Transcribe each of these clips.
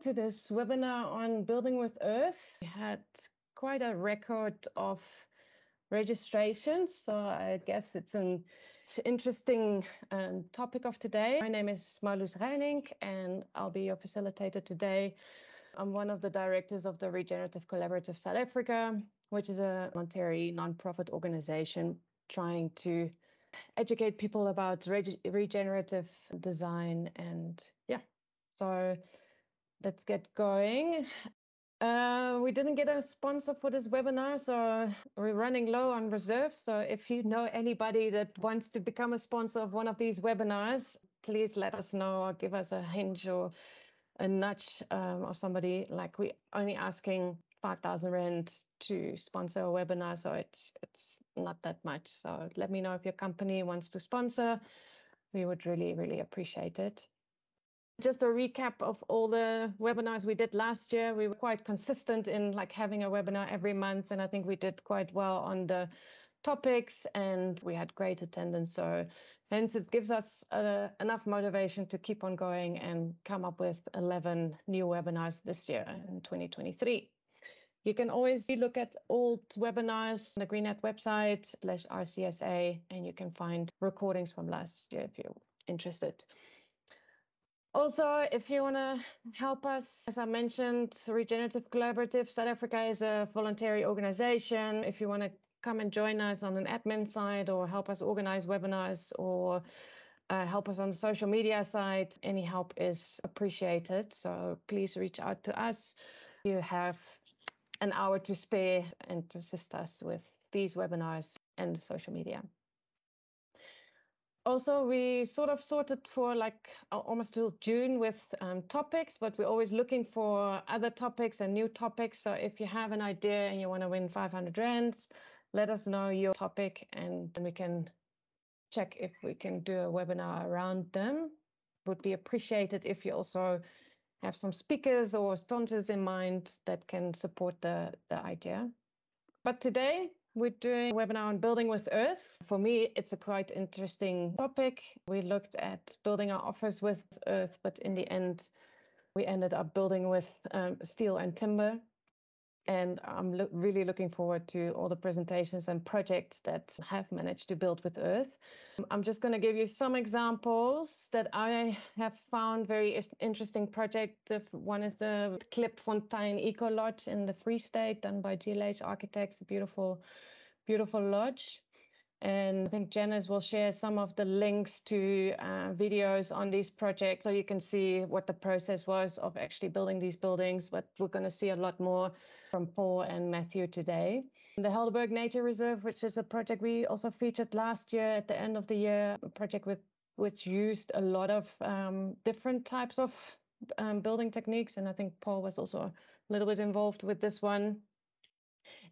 to this webinar on building with earth. We had quite a record of registrations, so I guess it's an interesting um, topic of today. My name is Marloes Reinink, and I'll be your facilitator today. I'm one of the directors of the Regenerative Collaborative South Africa, which is a voluntary nonprofit organization trying to educate people about reg- regenerative design and yeah so let's get going uh, we didn't get a sponsor for this webinar, so we're running low on reserves. So if you know anybody that wants to become a sponsor of one of these webinars, please let us know or give us a hint or a nudge um, of somebody. Like we're only asking 5,000 Rand to sponsor a webinar, so it's it's not that much. So let me know if your company wants to sponsor. We would really, really appreciate it. Just a recap of all the webinars we did last year. We were quite consistent in like having a webinar every month, and I think we did quite well on the topics and we had great attendance. So hence it gives us uh, enough motivation to keep on going and come up with 11 new webinars this year in 2023. You can always look at old webinars on the GreenNet website slash RCSA, and you can find recordings from last year if you're interested. Also, if you want to help us, as I mentioned, Regenerative Collaborative South Africa is a voluntary organization. If you want to come and join us on an admin side or help us organize webinars or uh, help us on the social media side, any help is appreciated. So please reach out to us. You have an hour to spare and assist us with these webinars and social media. Also, we sort of sorted for like almost till June with um, topics, but we're always looking for other topics and new topics. So if you have an idea and you want to win 500 rands, let us know your topic and then we can check if we can do a webinar around them. Would be appreciated if you also have some speakers or sponsors in mind that can support the, the idea. But today we're doing a webinar on building with earth. For me, it's a quite interesting topic. We looked at building our office with earth, but in the end, we ended up building with um, steel and timber and I'm lo- really looking forward to all the presentations and projects that have managed to build with Earth. I'm just going to give you some examples that I have found very interesting project. One is the Klipfontein Eco Lodge in the Free State, done by GLH Architects, a beautiful, beautiful lodge. And I think Janice will share some of the links to uh, videos on these projects so you can see what the process was of actually building these buildings. But we're going to see a lot more from Paul and Matthew today. The Helderberg Nature Reserve, which is a project we also featured last year at the end of the year, a project with which used a lot of um, different types of um, building techniques. And I think Paul was also a little bit involved with this one.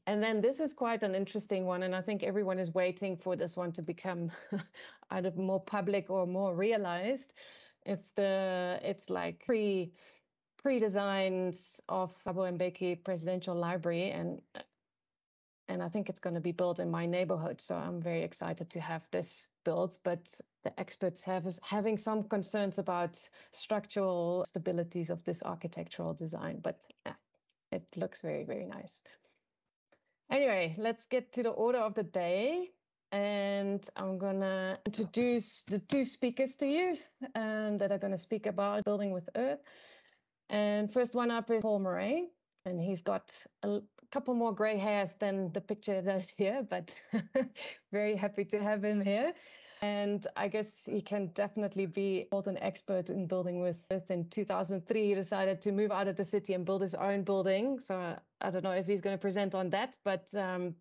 And then this is quite an interesting one, and I think everyone is waiting for this one to become either more public or more realized. It's the it's like pre pre designs of Thabo Mbeki Presidential Library, and and I think it's going to be built in my neighborhood. So I'm very excited to have this built. But the experts have having some concerns about structural stabilities of this architectural design. But yeah, it looks very very nice. Anyway, let's get to the order of the day. And I'm going to introduce the two speakers to you um, that are going to speak about building with Earth. And first one up is Paul Marais. And he's got a couple more gray hairs than the picture does here, but very happy to have him here. And I guess he can definitely be both an expert in building with Earth. In 2003, he decided to move out of the city and build his own building. So I don't know if he's going to present on that, but um,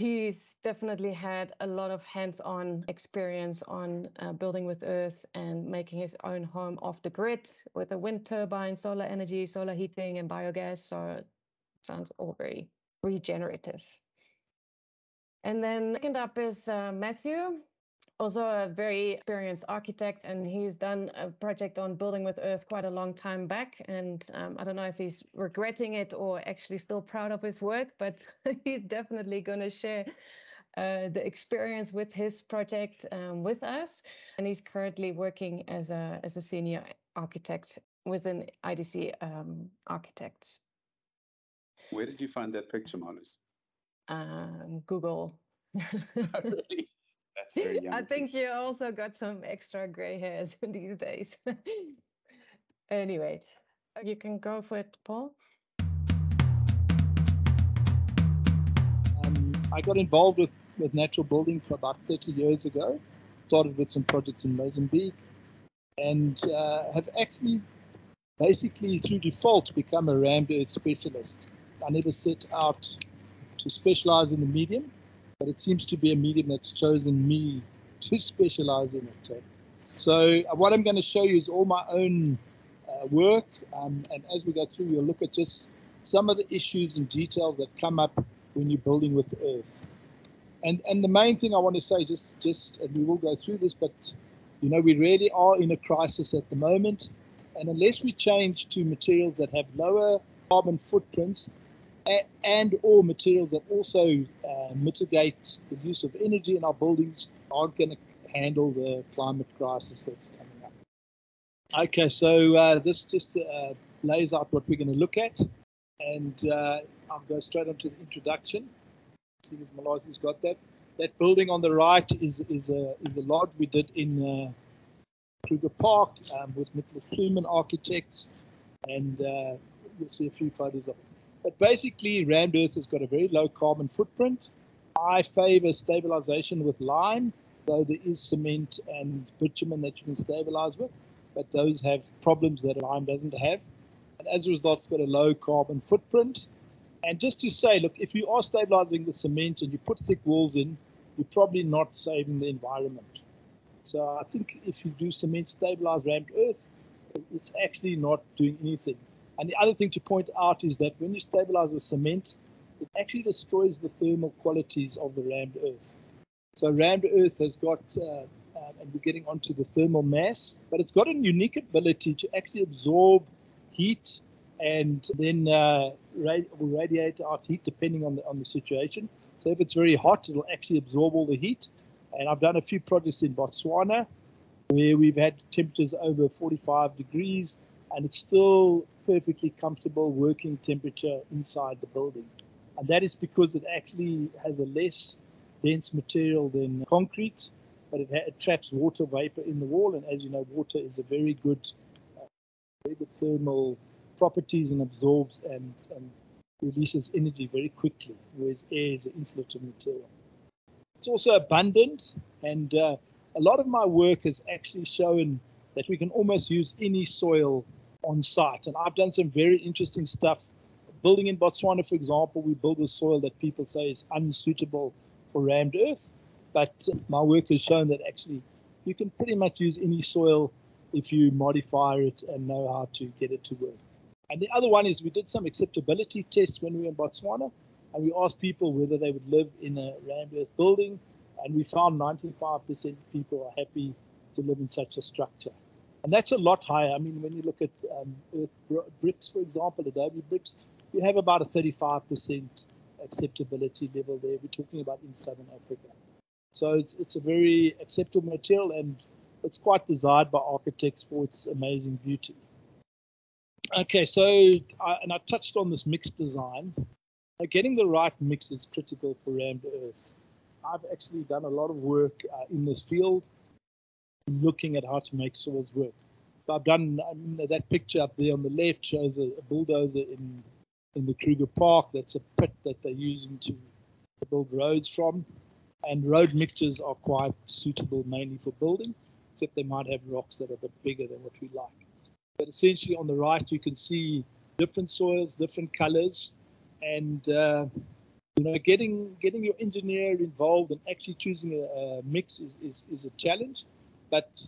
he's definitely had a lot of hands-on experience on uh, building with earth and making his own home off the grid with a wind turbine solar energy solar heating and biogas so it sounds all very regenerative and then second up is uh, matthew also a very experienced architect, and he's done a project on building with Earth quite a long time back. And um, I don't know if he's regretting it or actually still proud of his work, but he's definitely going to share uh, the experience with his project um, with us. And he's currently working as a as a senior architect within IDC um, architects. Where did you find that picture, Marlies? Um, Google. oh, really? That's very young. I think you also got some extra gray hairs these days. anyway, you can go for it, Paul. Um, I got involved with, with natural building for about 30 years ago. Started with some projects in Mozambique and uh, have actually basically through default become a rammed earth specialist. I never set out to specialize in the medium, but it seems to be a medium that's chosen me to specialize in it. So uh, what I'm going to show you is all my own uh, work, um, and as we go through, we'll look at just some of the issues and details that come up when you're building with earth. And and the main thing I want to say, just just and we will go through this, but you know we really are in a crisis at the moment, and unless we change to materials that have lower carbon footprints and or materials that also uh, mitigate the use of energy in our buildings aren't going to handle the climate crisis that's coming up. Okay, so uh, this just uh, lays out what we're going to look at, and uh, I'll go straight on to the introduction. See if Malasi's got that. That building on the right is is a is a lodge we did in uh, Kruger Park um, with Nicholas Plewman Architects, and uh, you'll see a few photos of it. But basically, rammed earth has got a very low carbon footprint. I favor stabilization with lime, though there is cement and bitumen that you can stabilize with, but those have problems that lime doesn't have. And as a result, it's got a low carbon footprint. And just to say, look, if you are stabilizing the cement and you put thick walls in, you're probably not saving the environment. So I think if you do cement stabilized rammed earth, it's actually not doing anything. And the other thing to point out is that when you stabilize with cement, it actually destroys the thermal qualities of the rammed earth. So rammed earth has got, uh, uh, and we're getting onto the thermal mass, but it's got a unique ability to actually absorb heat and then uh, radi- radiate out heat depending on the on the situation. So if it's very hot, it'll actually absorb all the heat. And I've done a few projects in Botswana where we've had temperatures over 45 degrees, and it's still perfectly comfortable working temperature inside the building. And that is because it actually has a less dense material than concrete, but it, it traps water vapor in the wall. And as you know, water is a very good, uh, very good thermal properties and absorbs and, and releases energy very quickly, whereas air is an insulative material. It's also abundant, and uh, a lot of my work has actually shown that we can almost use any soil on site. And I've done some very interesting stuff. Building in Botswana, for example, we build a soil that people say is unsuitable for rammed earth. But my work has shown that actually you can pretty much use any soil if you modify it and know how to get it to work. And the other one is we did some acceptability tests when we were in Botswana, and we asked people whether they would live in a rammed earth building, and we found 95% of people are happy to live in such a structure and that's a lot higher. I mean, when you look at um, bricks, for example, Adobe bricks, you have about a 35% acceptability level there. We're talking about in Southern Africa. So it's, it's a very acceptable material and it's quite desired by architects for its amazing beauty. Okay, so, I, and I touched on this mixed design. Uh, getting the right mix is critical for rammed earth. I've actually done a lot of work uh, in this field looking at how to make soils work. I've done that picture up there on the left shows a, a bulldozer in in the Kruger Park. That's a pit that they're using to build roads from. And road mixtures are quite suitable mainly for building, except they might have rocks that are a bit bigger than what we like. But essentially on the right, you can see different soils, different colors, and uh, you know, getting getting your engineer involved and actually choosing a, a mix is, is, is a challenge but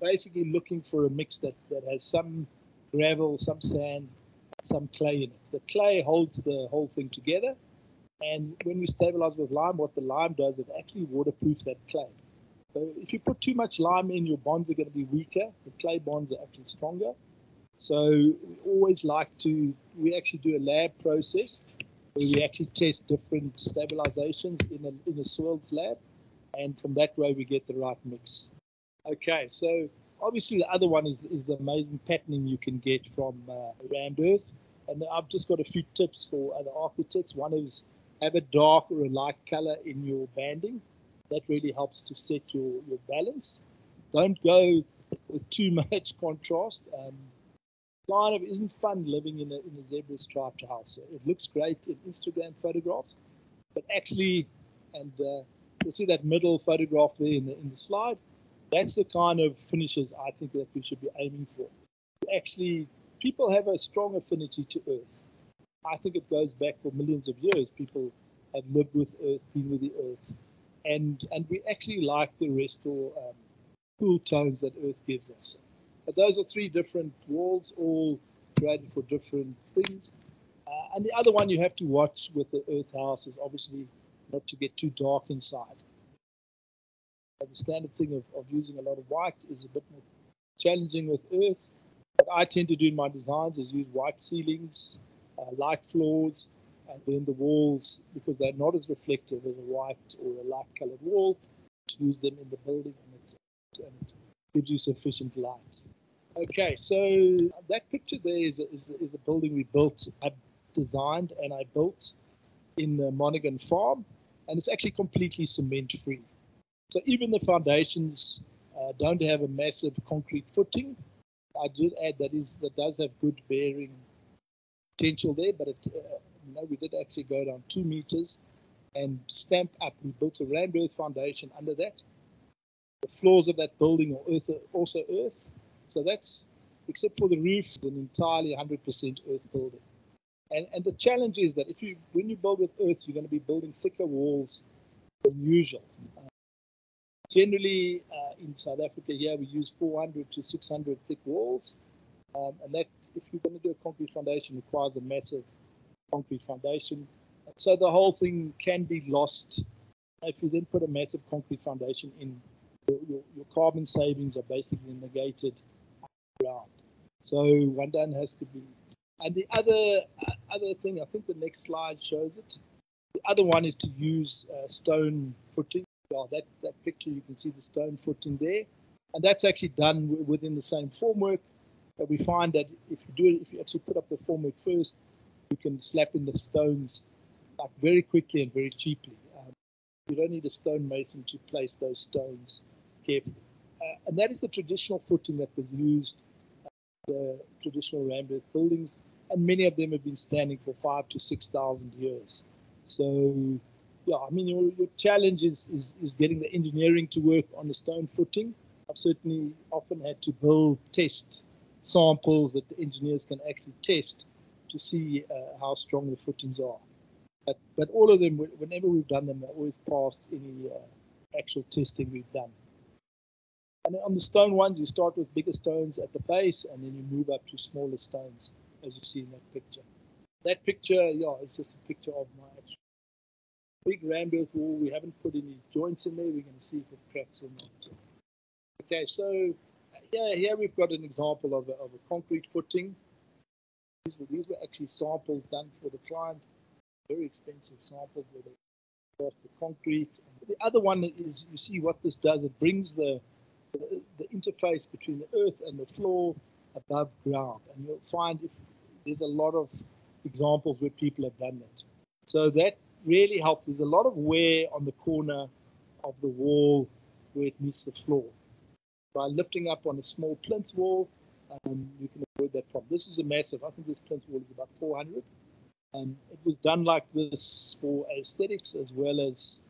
basically looking for a mix that, that has some gravel, some sand, some clay in it. The clay holds the whole thing together. And when we stabilize with lime, what the lime does, it actually waterproofs that clay. So if you put too much lime in, your bonds are going to be weaker. The clay bonds are actually stronger. So we always like to, we actually do a lab process where we actually test different stabilizations in a, in a soils lab. And from that way, we get the right mix. Okay, so obviously, the other one is, is the amazing patterning you can get from uh, rammed earth. And I've just got a few tips for other architects. One is have a dark or a light color in your banding. That really helps to set your, your balance. Don't go with too much contrast. Um, kind of isn't fun living in a, in a zebra striped house. It looks great in Instagram photographs, but actually, and uh, you'll see that middle photograph there in the, in the slide, that's the kind of finishes I think that we should be aiming for. Actually, people have a strong affinity to Earth. I think it goes back for millions of years. People have lived with Earth, been with the Earth, and and we actually like the restore um, cool tones that Earth gives us. But those are three different walls, all created for different things. Uh, and the other one you have to watch with the Earth house is obviously not to get too dark inside. The standard thing of, of using a lot of white is a bit more challenging with Earth. What I tend to do in my designs is use white ceilings, uh, light floors, and then the walls, because they're not as reflective as a white or a light colored wall, to use them in the building and it, and it gives you sufficient light. Okay, so that picture there is a, is, a, is a building we built, I designed and I built in the Monaghan farm, and it's actually completely cement free. So even the foundations uh, don't have a massive concrete footing. I did add that is that does have good bearing potential there, but it, uh, no, we did actually go down two meters and stamp up. We built a rammed earth foundation under that. The floors of that building are earth, also earth. So that's, except for the roof, an entirely 100% earth building. And, and the challenge is that if you, when you build with earth, you're going to be building thicker walls than usual. Generally, uh, in South Africa here, we use 400 to 600 thick walls. Um, and that, if you're going to do a concrete foundation, requires a massive concrete foundation. So the whole thing can be lost if you then put a massive concrete foundation in. Your, your carbon savings are basically negated ground. So one done has to be. And the other uh, other thing, I think the next slide shows it. The other one is to use uh, stone footing. Well, that that picture you can see the stone footing there, and that's actually done within the same formwork. But we find that if you do it, if you actually put up the formwork first, you can slap in the stones like very quickly and very cheaply. Um, you don't need a stonemason to place those stones carefully. Uh, and that is the traditional footing that was used the traditional rammed earth buildings, and many of them have been standing for five to six thousand years. So, yeah, I mean, your, your challenge is, is, is getting the engineering to work on the stone footing. I've certainly often had to build test samples that the engineers can actually test to see uh, how strong the footings are. But, but all of them, whenever we've done them, they always passed any uh, actual testing we've done. And on the stone ones, you start with bigger stones at the base, and then you move up to smaller stones, as you see in that picture. That picture, yeah, it's just a picture of my big earth wall. We haven't put any joints in there. We're going to see if it cracks or not. Okay, so yeah, here we've got an example of a, of a concrete footing. These were, these were actually samples done for the client, very expensive samples where they cross the concrete. The other one is you see what this does. It brings the the, the interface between the earth and the floor above ground. And you'll find if there's a lot of examples where people have done that. So that really helps. There's a lot of wear on the corner of the wall where it meets the floor. By lifting up on a small plinth wall, um, you can avoid that problem. This is a massive. I think this plinth wall is about 400. Um, it was done like this for aesthetics as well as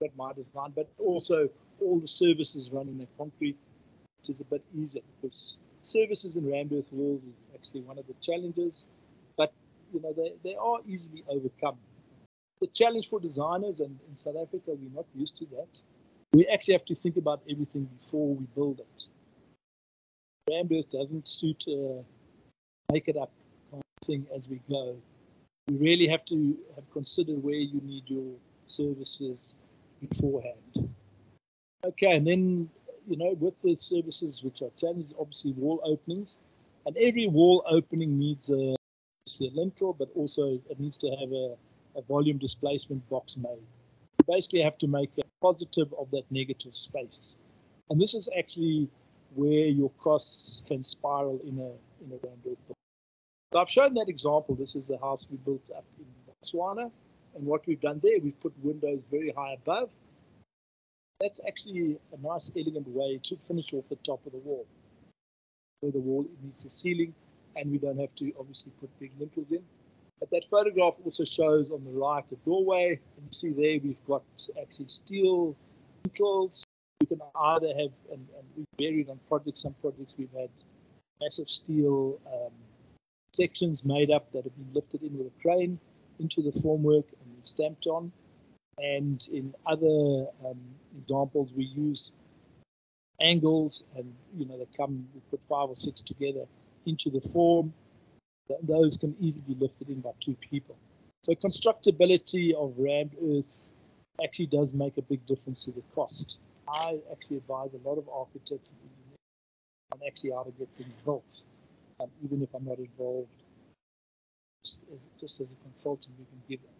that my design, but also all the services running in the concrete, which is a bit easier because services in rammed earth walls is actually one of the challenges, but you know they, they are easily overcome. The challenge for designers, and in South Africa we're not used to that. We actually have to think about everything before we build it. Earth doesn't suit uh, make it up kind of thing as we go. We really have to have considered where you need your services beforehand. Okay, and then you know with the services which are challenged, obviously wall openings, and every wall opening needs a, a lintel, but also it needs to have a, a volume displacement box made. You basically have to make a positive of that negative space, and this is actually where your costs can spiral in a in a earth. So I've shown that example. This is the house we built up in Botswana, and what we've done there, we've put windows very high above. That's actually a nice, elegant way to finish off the top of the wall, where the wall meets the ceiling, and we don't have to obviously put big lintels in. But that photograph also shows on the right the doorway, and you see there we've got actually steel lintels. You can either have, and, and we've varied on projects. Some projects we've had massive steel um, sections made up that have been lifted in with a crane into the formwork and stamped on. And in other um, examples, we use angles, and you know they come. We put five or six together into the form. Those can easily be lifted in by two people. So constructability of rammed earth actually does make a big difference to the cost. I actually advise a lot of architects and engineers on actually how to get things built, um, even if I'm not involved. Just as, just as a consultant, we can give them.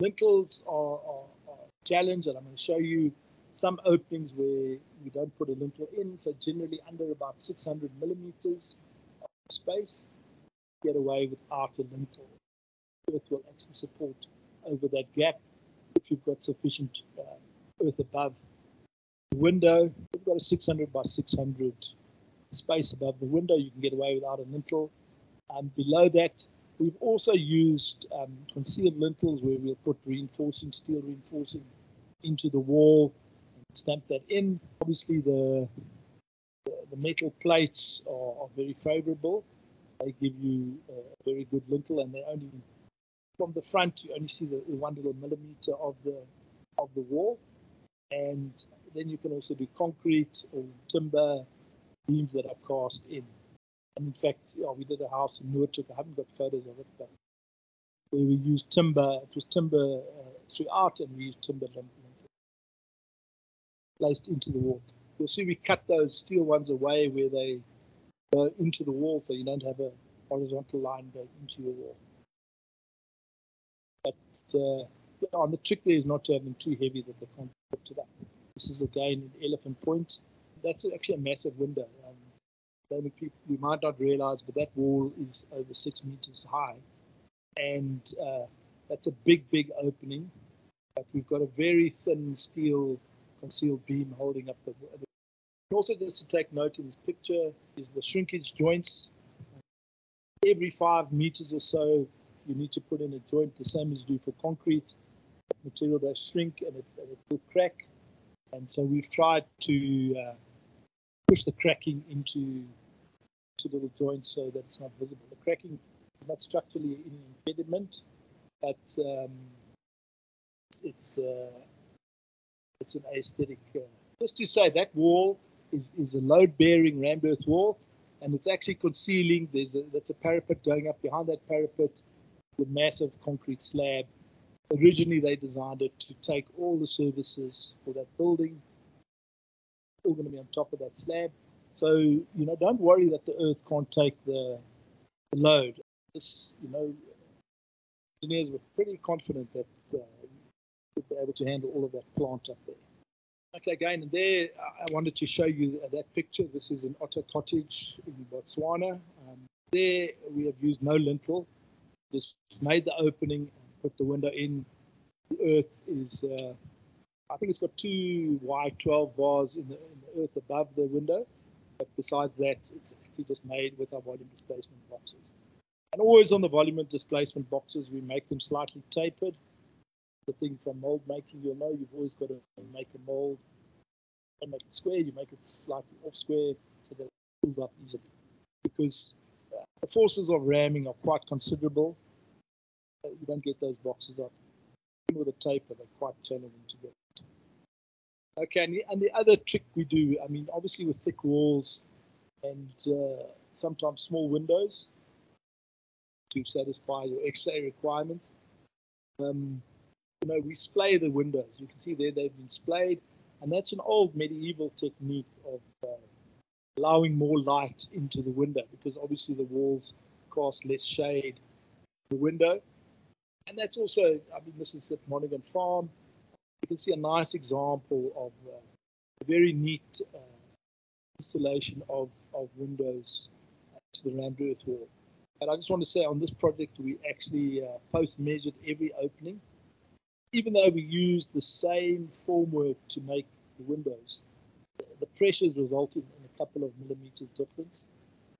Lintels are, are, are a challenge, and I'm going to show you some openings where we don't put a lintel in. So generally under about 600 millimeters of space, get away without a lintel. Earth will actually support over that gap if you've got sufficient uh, earth above the window. We've got a 600 by 600 space above the window. You can get away without a lintel. Um, below that, we've also used um, concealed lintels where we'll put reinforcing, steel reinforcing into the wall and stamp that in. Obviously, the the metal plates are, are very favorable. They give you a very good lintel, and they only from the front you only see the, the one little millimeter of the of the wall, and then you can also do concrete or timber beams that are cast in. And in fact, yeah, we did a house in Noordhoek. I haven't got photos of it, but we used timber. It was timber uh, throughout, and we used timber placed into the wall. You'll see we cut those steel ones away where they go into the wall, so you don't have a horizontal line going into your wall. But uh, yeah, on the trick there is not to have them too heavy that they can't put it up. This is again an elephant point. That's actually a massive window. Um, you might not realize, but that wall is over six meters high, and uh, that's a big, big opening. But we've got a very thin steel concealed beam holding up the, the also, just to take note in this picture is the shrinkage joints. Every five meters or so, you need to put in a joint, the same as you do for concrete. Material does shrink and it, and it will crack. And so we've tried to uh, push the cracking into, into little joints so that it's not visible. The cracking is not structurally an impediment, but um, it's it's, uh, it's an aesthetic. Uh, just to say that wall is, is a load-bearing rammed earth wall, and it's actually concealing. There's a, that's a parapet going up behind that parapet, the massive concrete slab. Originally, they designed it to take all the services for that building, all going to be on top of that slab. So you know, don't worry that the earth can't take the, the load. This, you know, engineers were pretty confident that uh, would be able to handle all of that plant up there. Okay, again, there I wanted to show you that picture. This is an Otter Cottage in Botswana. Um, there we have used no lintel, just made the opening, put the window in. The earth is, uh, I think it's got two Y12 bars in the, in the, earth above the window. But besides that, it's actually just made with our volume displacement boxes. And always on the volume displacement boxes, we make them slightly tapered the thing from mold making, you'll know you've always got to make a mold and make it square. You make it slightly off square so that it pulls up easily. Because uh, the forces of ramming are quite considerable. You don't get those boxes up. With a taper, they're quite challenging to get. Okay, and the, and the other trick we do, I mean, obviously with thick walls and uh, sometimes small windows to satisfy your XA requirements. Um, you know, we splay the windows. You can see there they've been splayed, and that's an old medieval technique of uh, allowing more light into the window because obviously the walls cast less shade the window. And that's also, I mean, this is at Monaghan Farm. You can see a nice example of uh, a very neat uh, installation of, of windows to the rammed earth wall. And I just want to say on this project, we actually uh, post measured every opening, even though we used the same formwork to make the windows. The pressures resulted in a couple of millimeters difference.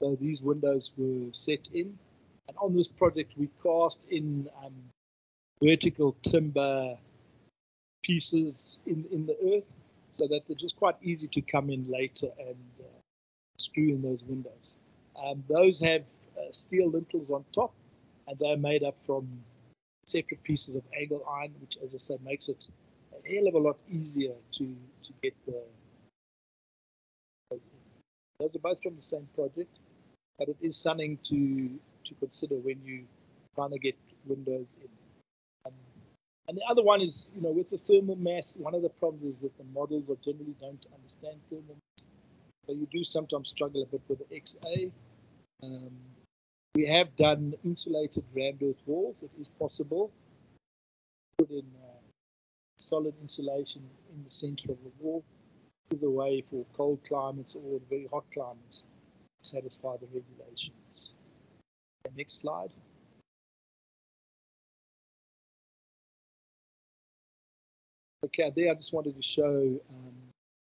So these windows were set in. And on this project, we cast in um, vertical timber pieces in, in the earth so that they're just quite easy to come in later and uh, screw in those windows. Um, those have uh, steel lintels on top, and they're made up from separate pieces of angle iron, which, as I said, makes it a hell of a lot easier to, to get the. Those are both from the same project, but it is something to to consider when you trying to get windows in. Um, and the other one is, you know, with the thermal mass, one of the problems is that the models are generally don't understand thermal mass. So you do sometimes struggle a bit with the XA. Um, we have done insulated rammed earth walls. It is possible. Put in uh, solid insulation in the center of the wall is a way for cold climates or very hot climates to satisfy the regulations. Next slide. Okay, there I just wanted to show um,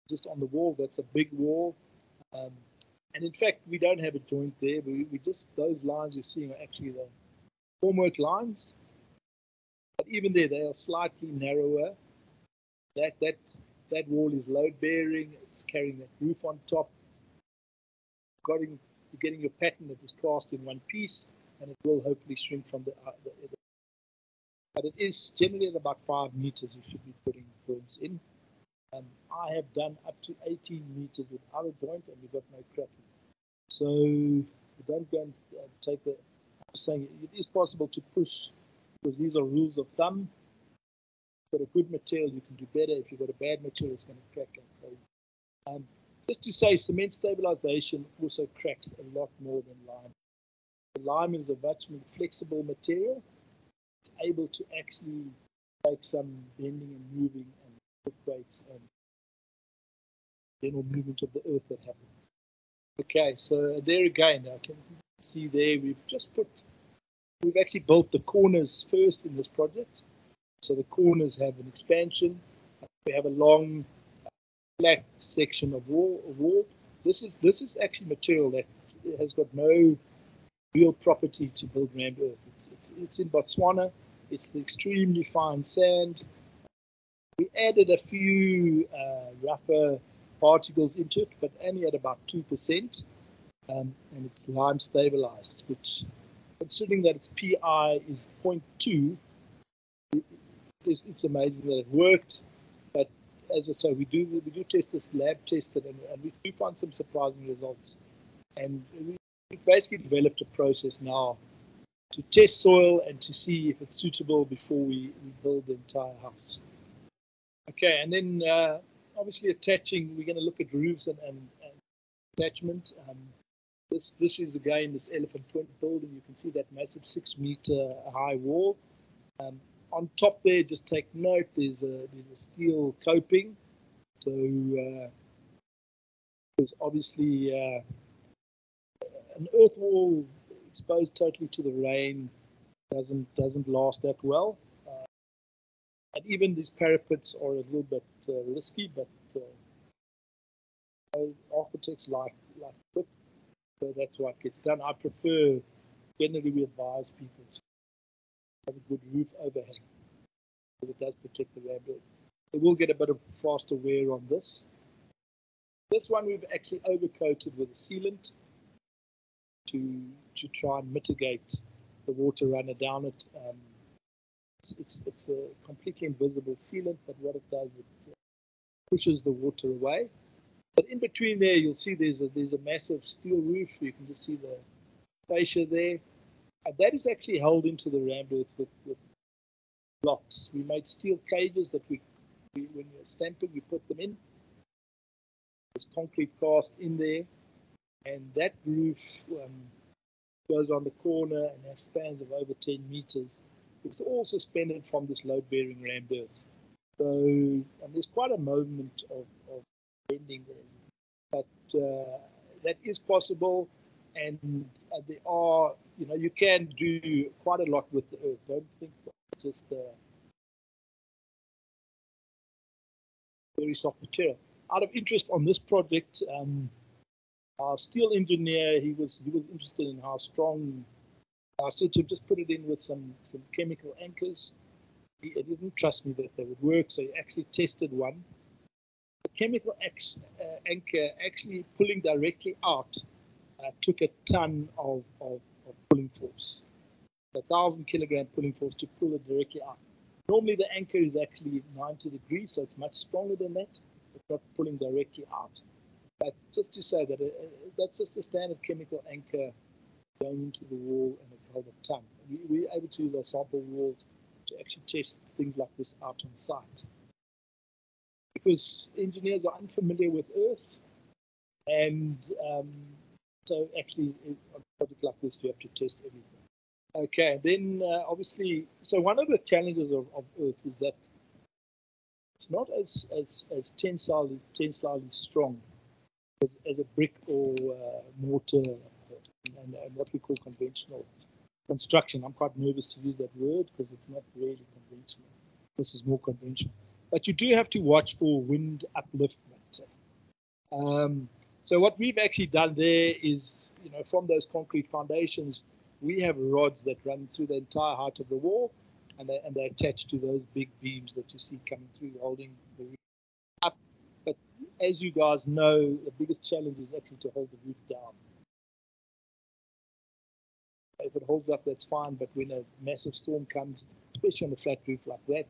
just on the walls, that's a big wall. Um, and in fact, we don't have a joint there. We, we just, those lines you're seeing are actually the formwork lines. But even there, they are slightly narrower. That, that, that wall is load bearing. It's carrying that roof on top. Getting, you're getting your pattern that is cast in one piece, and it will hopefully shrink from the, uh, the, the but it is generally at about five meters you should be putting joints in. Um, I have done up to 18 meters without a joint and we've got no cracking. So don't go and uh, take the. I'm saying it is possible to push because these are rules of thumb. But a good material, you can do better. If you've got a bad material, it's going to crack. Um, just to say, cement stabilization also cracks a lot more than lime. The lime is a much more flexible material. It's able to actually take some bending and moving earthquakes and general movement of the earth that happens. Okay, so there again, I can see there we've just put, we've actually built the corners first in this project. So the corners have an expansion. We have a long flat section of wall. Of wall. This is this is actually material that has got no real property to build rammed earth. It's, it's, it's in Botswana. It's the extremely fine sand. We added a few uh, rougher particles into it, but only at about 2%. Um, and it's lime stabilized, which, considering that its PI is 0.2, it's, it's amazing that it worked. But as I say, we do we do test this lab tested, and, and we do find some surprising results. And we we've basically developed a process now to test soil and to see if it's suitable before we, we build the entire house. Okay, and then uh, obviously attaching, we're going to look at roofs and, and, and attachment. Um, this this is again this elephant twin building. You can see that massive six meter high wall. Um, on top there, just take note. There's a there's a steel coping. So uh, there's obviously uh, an earth wall exposed totally to the rain doesn't doesn't last that well. And even these parapets are a little bit uh, risky, but uh, architects like like it, so that's what gets done. I prefer generally we advise people to have a good roof overhang because it does protect the rammed It will get a bit of faster wear on this. This one we've actually overcoated with a sealant to to try and mitigate the water runner down it. Um, it's, it's, it's a completely invisible sealant, but what it does, it pushes the water away. But in between there, you'll see there's a there's a massive steel roof. You can just see the fascia there. And that is actually held into the rammed with, with blocks. We made steel cages that we, we when you're stamping, we put them in. There's concrete cast in there and that roof um, goes on the corner and has spans of over 10 meters. It's all suspended from this load-bearing rammed earth. So and there's quite a moment of, of bending there. but uh, that is possible, and uh, there are, you know, you can do quite a lot with the earth. Don't think it's just uh, very soft material. Out of interest on this project, um, our steel engineer, he was he was interested in how strong. I said to him, just put it in with some some chemical anchors. He, didn't trust me that they would work, so he actually tested one. The chemical ex, uh, anchor actually pulling directly out uh, took a ton of, of, of pulling force, a thousand kilogram pulling force to pull it directly out. Normally the anchor is actually 90 degrees, so it's much stronger than that. It's not pulling directly out. But just to say that uh, uh, that's just a standard chemical anchor going into the wall and a ton. We, we were able to use a sample wall to actually test things like this out on site. Because engineers are unfamiliar with Earth, and um, so actually on a project like this, you have to test everything. Okay, then uh, obviously, so one of the challenges of, of Earth is that it's not as as as tensile tensilely strong as, as a brick or uh, mortar and, and, what we call conventional construction. I'm quite nervous to use that word because it's not really conventional. This is more conventional, but you do have to watch for wind upliftment. Um, so what we've actually done there is, you know, from those concrete foundations we have rods that run through the entire height of the wall and they, and they're attached to those big beams that you see coming through holding the roof up. But as you guys know, the biggest challenge is actually to hold the roof down. If it holds up, that's fine, but when a massive storm comes, especially on a flat roof like that,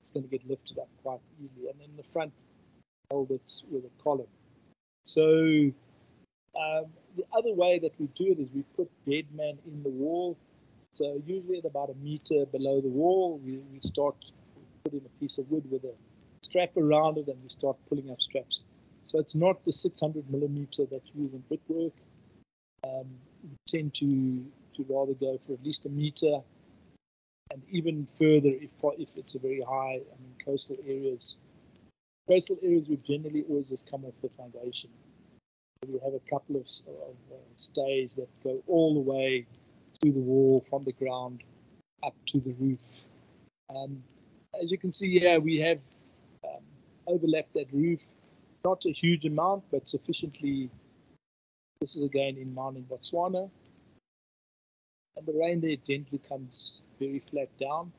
it's going to get lifted up quite easily. And then the front, hold it with a column. So um, the other way that we do it is we put dead man in the wall. So usually at about a meter below the wall, we, we start putting a piece of wood with a strap around it and we start pulling up straps. So it's not the 600 millimeter that you use in brickwork. Um, we tend to, to rather go for at least a meter and even further if, if it's a very high, I mean, coastal areas. Coastal areas, we generally always just come off the foundation. We have a couple of, of uh, stays that go all the way through the wall from the ground up to the roof. Um, as you can see here, we have um, overlapped that roof, not a huge amount, but sufficiently. This is again in Maun Botswana. And the rain there gently comes very flat down.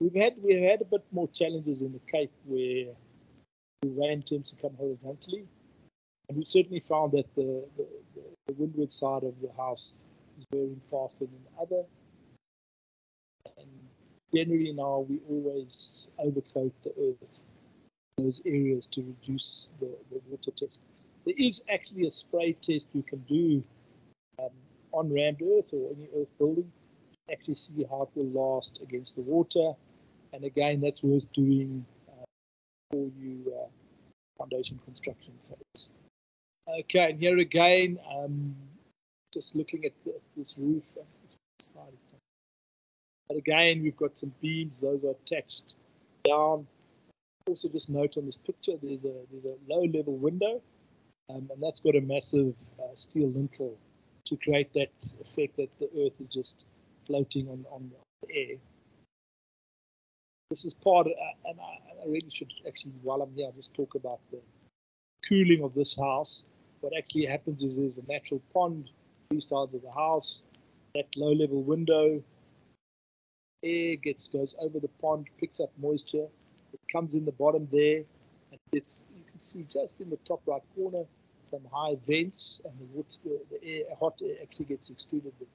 We've had we've had a bit more challenges in the Cape where the rain tends to come horizontally. And we've certainly found that the, the, the windward side of the house is wearing faster than the other. And generally now we always overcoat the earth in those areas to reduce the, the water test. There is actually a spray test you can do on rammed earth or any earth building actually see how it will last against the water. And again, that's worth doing uh, before you uh, foundation construction phase. Okay, and here again, um, just looking at this roof. But again, we've got some beams; those are attached down. Also, just note on this picture, there's a there's a low-level window, um, and that's got a massive uh, steel lintel to create that effect that the earth is just floating on on the air. This is part, of, uh, and I, I really should actually, while I'm here, I'll just talk about the cooling of this house what actually happens is there's a natural pond three sides of the house. That low level window, air gets goes over the pond, picks up moisture. It comes in the bottom there, and it's you can see just in the top right corner some high vents, and the water, the air, hot air actually gets extruded. There.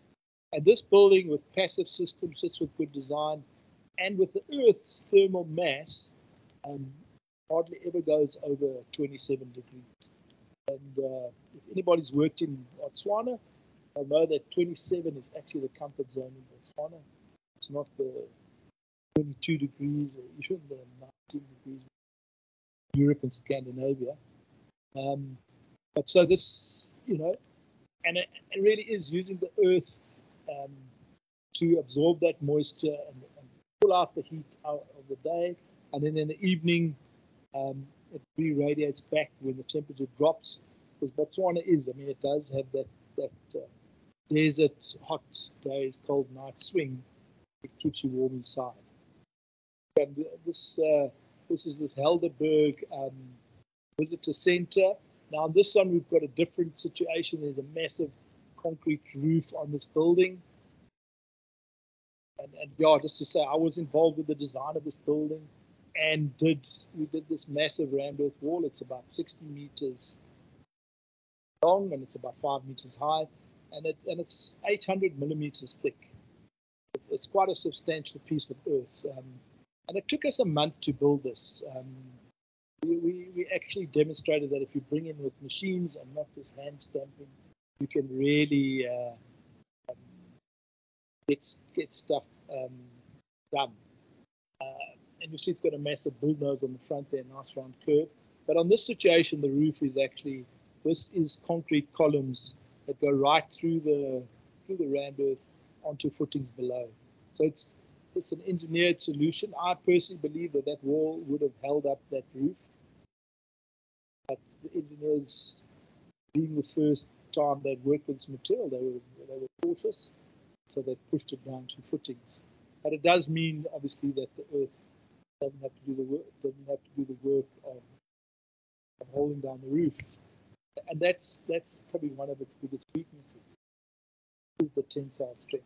And this building with passive systems, just with good design, and with the Earth's thermal mass, um, hardly ever goes over 27 degrees. And uh, if anybody's worked in Botswana, they'll know that 27 is actually the comfort zone in Botswana. It's not the 22 degrees or even the 19 degrees in Europe and Scandinavia. Um, but so this, you know, and it, it really is using the earth um, to absorb that moisture and, and, pull out the heat out of the day. And then in the evening, um, it re-radiates back when the temperature drops. Because Botswana is, I mean, it does have that that uh, desert, hot days, cold nights swing. It keeps you warm inside. And this uh, this is this Helderberg um, visitor center. Now this one, we've got a different situation. There's a massive concrete roof on this building. And, and yeah, just to say, I was involved with the design of this building and did we did this massive earth wall. It's about 60 meters long and it's about five meters high, and it and it's 800 millimeters thick. It's, it's quite a substantial piece of earth, um, and it took us a month to build this. Um, we, we, we actually demonstrated that if you bring in with machines and not this hand stamping, you can really uh, um, get get stuff um, done. Uh, and you see it's got a massive bullnose on the front there, nice round curve. But on this situation, the roof is actually this is concrete columns that go right through the through the rammed earth onto footings below. So it's it's an engineered solution. I personally believe that that wall would have held up that roof, the engineers, being the first time they'd worked with this material, they were they were cautious, so they pushed it down to footings. But it does mean, obviously, that the earth doesn't have to do the work doesn't have to do the work of, of holding down the roof and that's that's probably one of its biggest weaknesses is the tensile strength.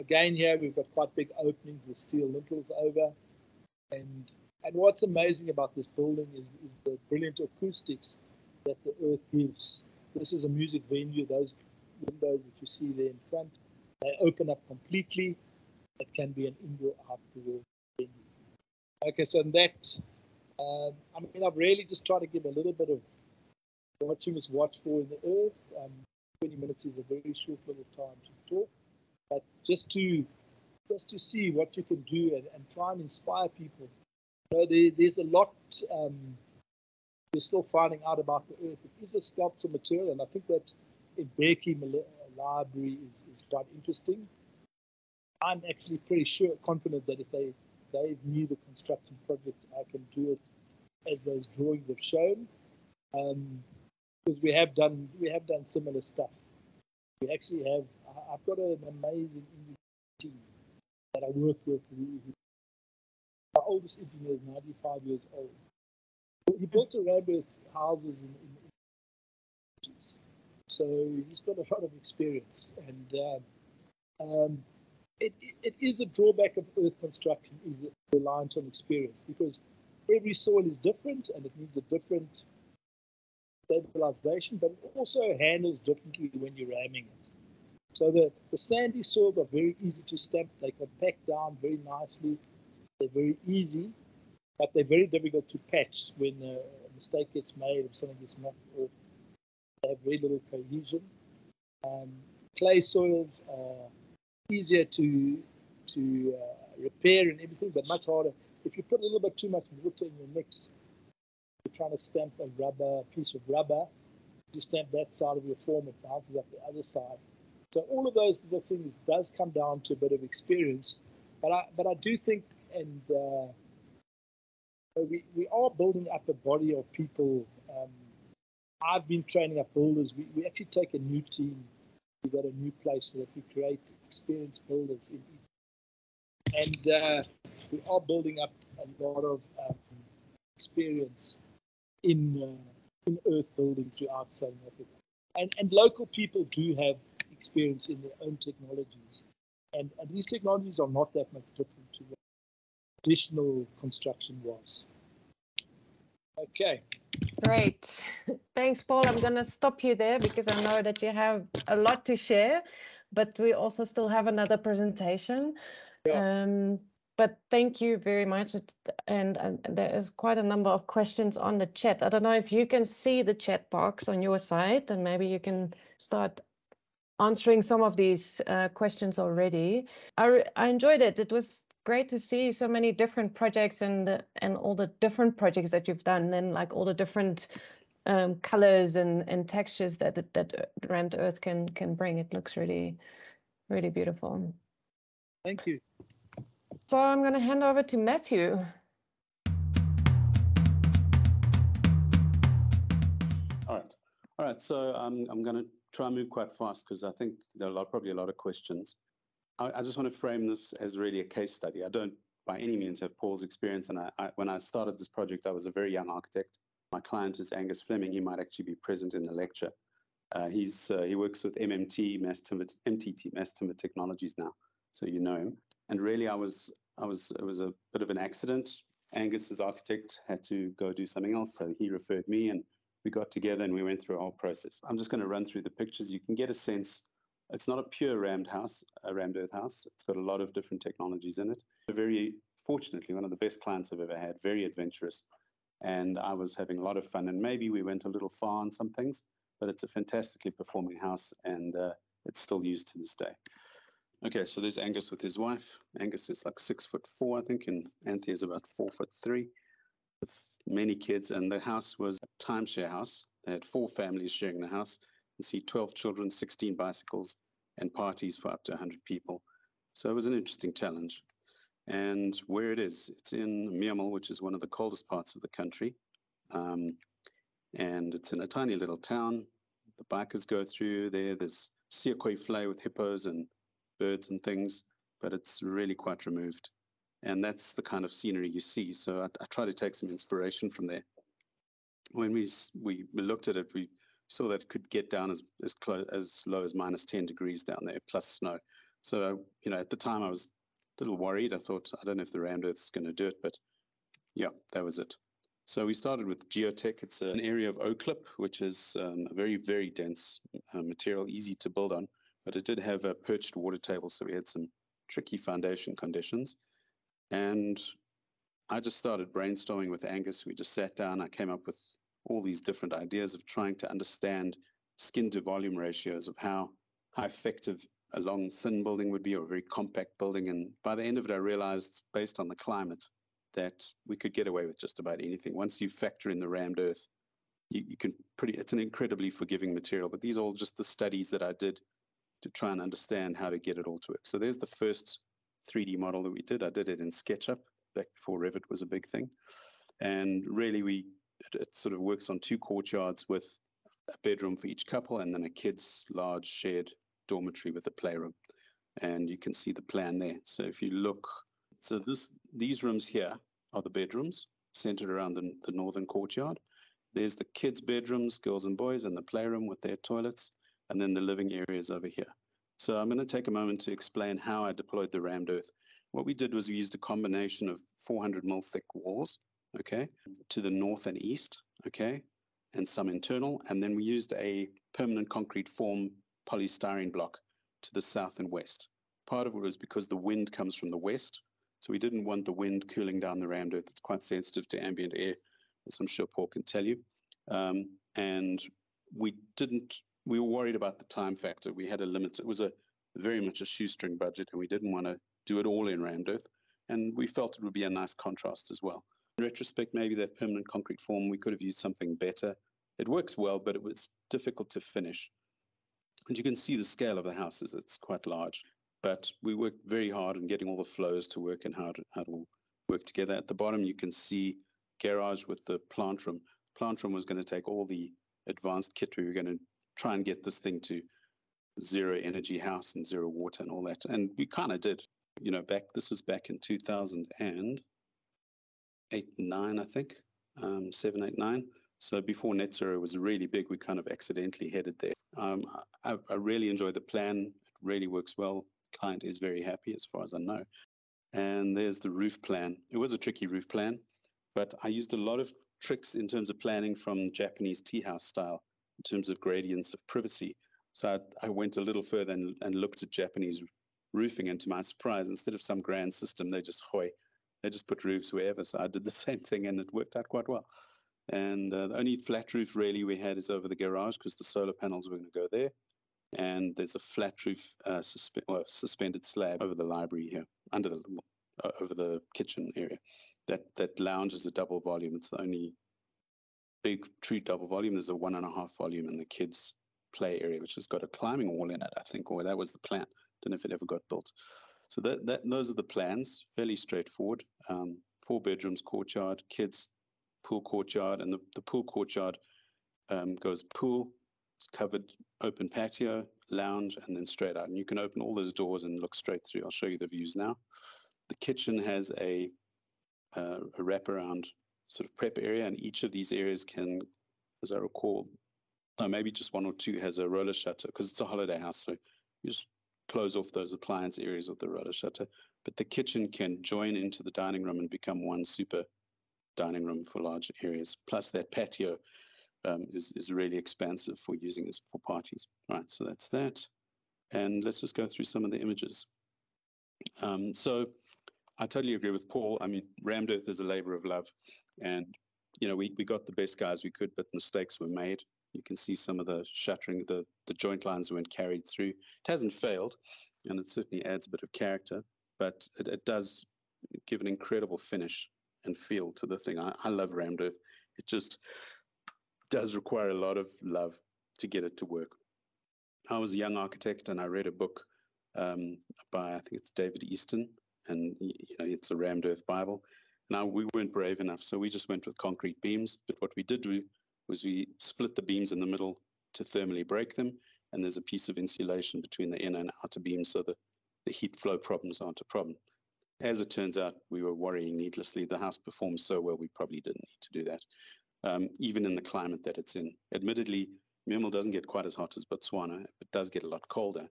Again, here we've got quite big openings with steel lintels over, and and what's amazing about this building is, is the brilliant acoustics that the earth gives. This is a music venue. Those windows that you see there in front, they open up completely. It can be an indoor-outdoor venue. Okay, so that, um, I mean, I've really just tried to give a little bit of what you must watch for in the earth. Um, 20 minutes is a very short little time to talk, but just to just to see what you can do and, and try and inspire people. Know, there, there's a lot um, we're still finding out about the earth. It is a sculpture material, and I think that Mbeki Library is, is quite interesting. I'm actually pretty sure, confident that if they they knew the construction project, I can do it as those drawings have shown. Um, because we have done we have done similar stuff. We actually have. I've got an amazing team that I work with. Our oldest engineer is 95 years old. He built a around with houses in, in, so he's got a lot of experience, and uh, um, it, it is a drawback of earth construction is reliant on experience because every soil is different and it needs a different stabilization, but it also handles differently when you're ramming it. So the, the sandy soils are very easy to stamp. They compact down very nicely. They're very easy, but they're very difficult to patch when a mistake gets made, if something gets knocked off. They have very little cohesion. Um, clay soils are easier to to uh, repair and everything, but much harder. If you put a little bit too much water in your mix, you're trying to stamp a rubber piece of rubber, you stamp that side of your form, it bounces up the other side. So all of those little things does come down to a bit of experience, but I but I do think and uh, we we are building up a body of people. Um, I've been training up builders. We, we actually take a new team. We've got a new place so that we create experienced builders in and uh, we are building up a lot of um, experience in uh, in earth building throughout Southern Africa. And, and local people do have experience in their own technologies. And, and these technologies are not that much different traditional construction was. Okay. Great. Thanks, Paul. I'm going to stop you there because I know that you have a lot to share, but we also still have another presentation. Yeah. Um, but thank you very much. And, and, there is quite a number of questions on the chat. I don't know if you can see the chat box on your side, and maybe you can start answering some of these uh, questions already. I, I enjoyed it. It was great to see so many different projects and and all the different projects that you've done, and like all the different um, colors and, and textures that that rammed earth can can bring. It looks really, really beautiful. Thank you. So I'm going to hand over to Matthew. All right. All right. so um, I'm going to try and move quite fast because I think there are a lot, probably a lot of questions. I, I, just want to frame this as really a case study. I don't by any means have Paul's experience, and I, I, when I started this project, I was a very young architect. My client is Angus Fleming. He might actually be present in the lecture. Uh, he's uh, he works with MMT, Mass Timber, MTT, Mass Timber Technologies now, so you know him. And really, I was I was it was a bit of an accident. Angus's architect had to go do something else, so he referred me, and we got together and we went through a whole process. I'm just going to run through the pictures. You can get a sense. It's not a pure rammed house, a rammed earth house. It's got a lot of different technologies in it. Very fortunately, one of the best clients I've ever had. Very adventurous, and I was having a lot of fun. And maybe we went a little far on some things, but it's a fantastically performing house, and uh, it's still used to this day. Okay, so there's Angus with his wife. Angus is like six foot four, I think, and Anthea is about four foot three, with many kids. And the house was a timeshare house. They had four families sharing the house. You see 12 children, 16 bicycles, and parties for up to 100 people. So it was an interesting challenge. And where it is, it's in Memel, which is one of the coldest parts of the country. Um, and it's in a tiny little town. The bikers go through there. There's Seekoeivlei with hippos and birds and things, but it's really quite removed. And that's the kind of scenery you see. So I, I try to take some inspiration from there. When we, we looked at it, we saw that could get down as as, close, as low as minus 10 degrees down there, plus snow. So, you know, at the time I was a little worried. I thought, I don't know if the earth is going to do it, but yeah, that was it. So we started with geotech. It's an area of ouklip which is um, a very, very dense uh, material, easy to build on but it did have a perched water table, so we had some tricky foundation conditions. And I just started brainstorming with Angus. We just sat down. I came up with all these different ideas of trying to understand skin to volume ratios of how, how effective a long, thin building would be or a very compact building. And by the end of it, I realized, based on the climate, that we could get away with just about anything. Once you factor in the rammed earth, you, you can pretty, it's an incredibly forgiving material. But these are all just the studies that I did to try and understand how to get it all to work. So there's the first 3D model that we did. I did it in SketchUp back before Revit was a big thing. And really, we it, it sort of works on two courtyards with a bedroom for each couple and then a kid's large shared dormitory with a playroom. And you can see the plan there. So if you look, so this these rooms here are the bedrooms centered around the, the northern courtyard. There's the kids' bedrooms, girls and boys, and the playroom with their toilets and then the living areas over here. So I'm going to take a moment to explain how I deployed the rammed earth. What we did was we used a combination of 400 mil thick walls, okay, to the north and east, okay, and some internal, and then we used a permanent concrete form polystyrene block to the south and west. Part of it was because the wind comes from the west, so we didn't want the wind cooling down the rammed earth. It's quite sensitive to ambient air, as I'm sure Paul can tell you. Um, and we didn't we were worried about the time factor. We had a limit. It was a very much a shoestring budget, and we didn't want to do it all in rammed earth. And we felt it would be a nice contrast as well. In retrospect, maybe that permanent concrete form, we could have used something better. It works well, but it was difficult to finish. And you can see the scale of the houses, it's quite large. But we worked very hard in getting all the flows to work and how to, how to work together. At the bottom, you can see garage with the plant room. Plant room was going to take all the advanced kit we were going to try and get this thing to zero energy house and zero water and all that. And we kind of did, you know, back, this was back in 2008, nine, I think, um, seven, eight, nine. So before net zero was really big, we kind of accidentally headed there. Um, I, I really enjoy the plan. It really works well. Client is very happy as far as I know. And there's the roof plan. It was a tricky roof plan, but I used a lot of tricks in terms of planning from Japanese tea house style in terms of gradients of privacy. So I, I went a little further and, and, looked at Japanese roofing, and to my surprise, instead of some grand system, they just hoy, they just put roofs wherever. So I did the same thing, and it worked out quite well. And uh, the only flat roof really we had is over the garage because the solar panels were going to go there. And there's a flat roof uh, well, suspended slab over the library here, under the uh, over the kitchen area. That that lounge is a double volume. It's the only big true double volume. There's a one and a half volume in the kids' play area, which has got a climbing wall in it, I think, or that was the plan. I don't know if it ever got built. So that, that those are the plans, fairly straightforward. Um, four bedrooms, courtyard, kids, pool courtyard, and the, the pool courtyard um, goes pool, covered open patio, lounge, and then straight out. And you can open all those doors and look straight through. I'll show you the views now. The kitchen has a, uh, a wraparound sort of prep area, and each of these areas can, as I recall, maybe just one or two has a roller shutter because it's a holiday house. So you just close off those appliance areas of the roller shutter. But the kitchen can join into the dining room and become one super dining room for large areas. Plus that patio um, is, is really expansive for using as for parties. Right, so that's that. And let's just go through some of the images. Um, so I totally agree with Paul. I mean, Rammed Earth is a labor of love. And, you know, we, we got the best guys we could, but mistakes were made. You can see some of the shattering, the, the joint lines weren't carried through. It hasn't failed, and it certainly adds a bit of character, but it, it does give an incredible finish and feel to the thing. I, I love Rammed Earth. It just does require a lot of love to get it to work. I was a young architect and I read a book um, by, I think it's David Easton, and you know it's a Rammed Earth Bible. Now we weren't brave enough, so we just went with concrete beams. But what we did do was we split the beams in the middle to thermally break them, and there's a piece of insulation between the inner and outer beams so that the heat flow problems aren't a problem. As it turns out, we were worrying needlessly. The house performs so well, we probably didn't need to do that um, even in the climate that it's in. Admittedly, Memel doesn't get quite as hot as Botswana. It does get a lot colder,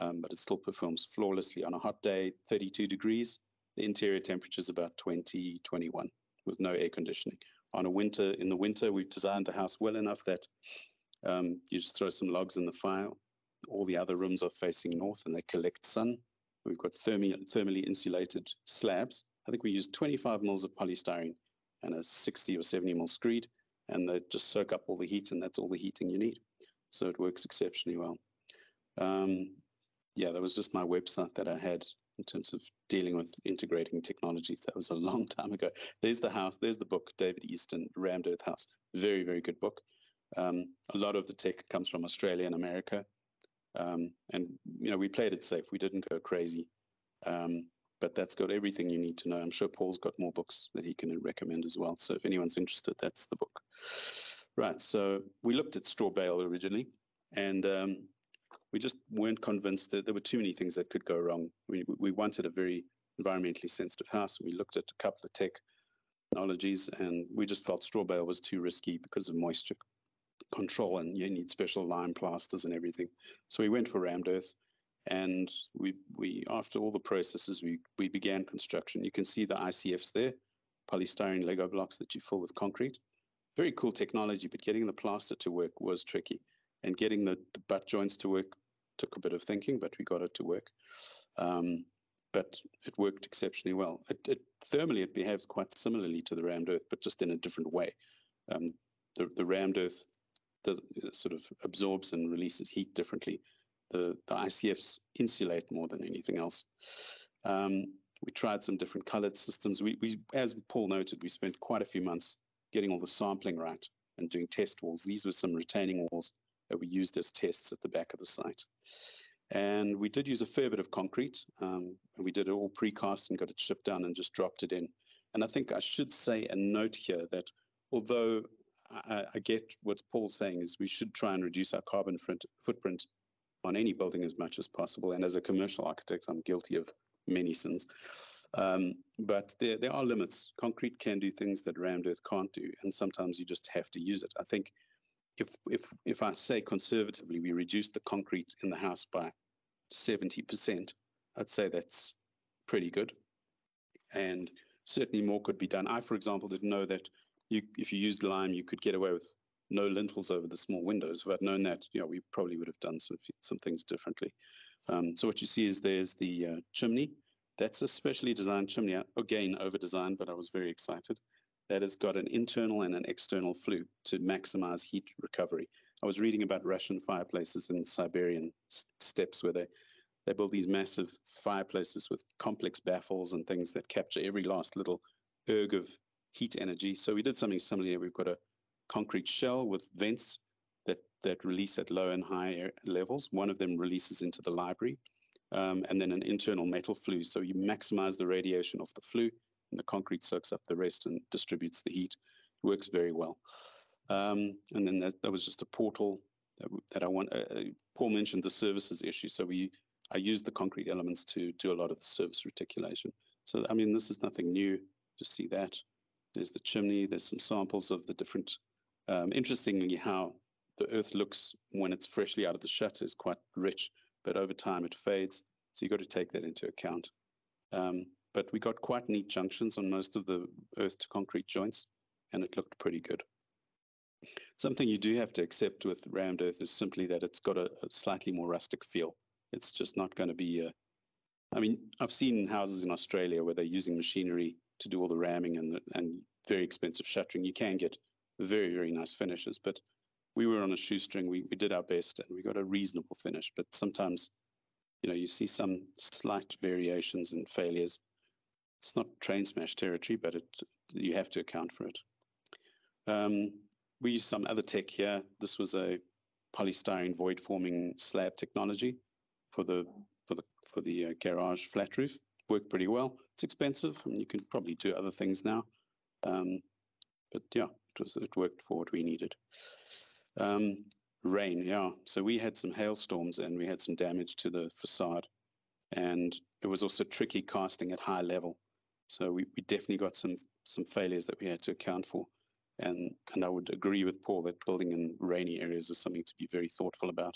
um, but it still performs flawlessly. On a hot day, 32 degrees, the interior temperature is about 20, 21 with no air conditioning. On a winter, in the winter, we've designed the house well enough that um, you just throw some logs in the fire. All the other rooms are facing north and they collect sun. We've got thermi- thermally insulated slabs. I think we use 25 mils of polystyrene and a 60 or 70 mil screed, and they just soak up all the heat, and that's all the heating you need. So it works exceptionally well. Um, yeah, that was just my website that I had in terms of dealing with integrating technologies. That was a long time ago. There's the house, there's the book, David Easton, Rammed Earth House. Very, very good book. Um, a lot of the tech comes from Australia and America. Um, and, you know, we played it safe. We didn't go crazy. Um, but that's got everything you need to know. I'm sure Paul's got more books that he can recommend as well. So if anyone's interested, that's the book. Right. So we looked at straw bale originally, and um, we just weren't convinced that there were too many things that could go wrong. We, we wanted a very environmentally sensitive house. We looked at a couple of tech technologies, and we just felt straw bale was too risky because of moisture control, and you need special lime plasters and everything. So we went for rammed earth and we, we after all the processes, we, we began construction. You can see the ICFs there, polystyrene Lego blocks that you fill with concrete. Very cool technology, but getting the plaster to work was tricky. And getting the, the butt joints to work took a bit of thinking, but we got it to work. Um, but it worked exceptionally well. It, it, thermally, it behaves quite similarly to the rammed earth, but just in a different way. Um, the, the rammed earth does, sort of absorbs and releases heat differently the, the ICFs insulate more than anything else. Um, we tried some different colored systems. We, we, as Paul noted, we spent quite a few months getting all the sampling right and doing test walls. These were some retaining walls we used as tests at the back of the site. And we did use a fair bit of concrete. Um, and we did it all precast and got it shipped down and just dropped it in. And I think I should say a note here that although I, I get what Paul's saying is we should try and reduce our carbon footprint on any building as much as possible. And as a commercial architect, I'm guilty of many sins. Um, but there, there are limits. Concrete can do things that rammed earth can't do, and sometimes you just have to use it. I think if if if I say conservatively, we reduced the concrete in the house by 70%, I'd say that's pretty good. And certainly more could be done. I, for example, didn't know that you, if you used lime, you could get away with no lintels over the small windows. If I'd known that, you know, we probably would have done some some things differently. Um, so what you see is there's the uh, chimney. That's a specially designed chimney. Again, over designed, but I was very excited. That has got an internal and an external flue to maximize heat recovery. I was reading about Russian fireplaces in Siberian steppes where they they build these massive fireplaces with complex baffles and things that capture every last little erg of heat energy. So we did something similar. We've got a concrete shell with vents that, that release at low and high levels. One of them releases into the library, um, and then an internal metal flue. So you maximize the radiation of the flue, and the concrete soaks up the rest and distributes the heat. It works very well. Um, and then that, that was just a portal that, that I want. Uh, uh, Paul mentioned the services issue, so we I used the concrete elements to do a lot of the service reticulation. So I mean, this is nothing new. Just see that. There's the chimney. There's some samples of the different. Um, interestingly, how the earth looks when it's freshly out of the shutter is quite rich, but over time it fades. So you've got to take that into account. Um, but we got quite neat junctions on most of the earth to concrete joints, and it looked pretty good. Something you do have to accept with rammed earth is simply that it's got a, a slightly more rustic feel. It's just not going to be. A, I mean, I've seen houses in Australia where they're using machinery to do all the ramming and and very expensive shuttering. You can get very very nice finishes, but we were on a shoestring. We we did our best and we got a reasonable finish. But sometimes, you know, you see some slight variations and failures. It's not train smash territory, but it you have to account for it. Um, we used some other tech here. This was a polystyrene void forming slab technology for the for the for the uh, garage flat roof. Worked pretty well. It's expensive, and you can probably do other things now. Um, but yeah, it was it worked for what we needed. Um, rain, yeah. So we had some hailstorms and we had some damage to the facade, and it was also tricky casting at high level. So we, we definitely got some some failures that we had to account for. And, and I would agree with Paul that building in rainy areas is something to be very thoughtful about.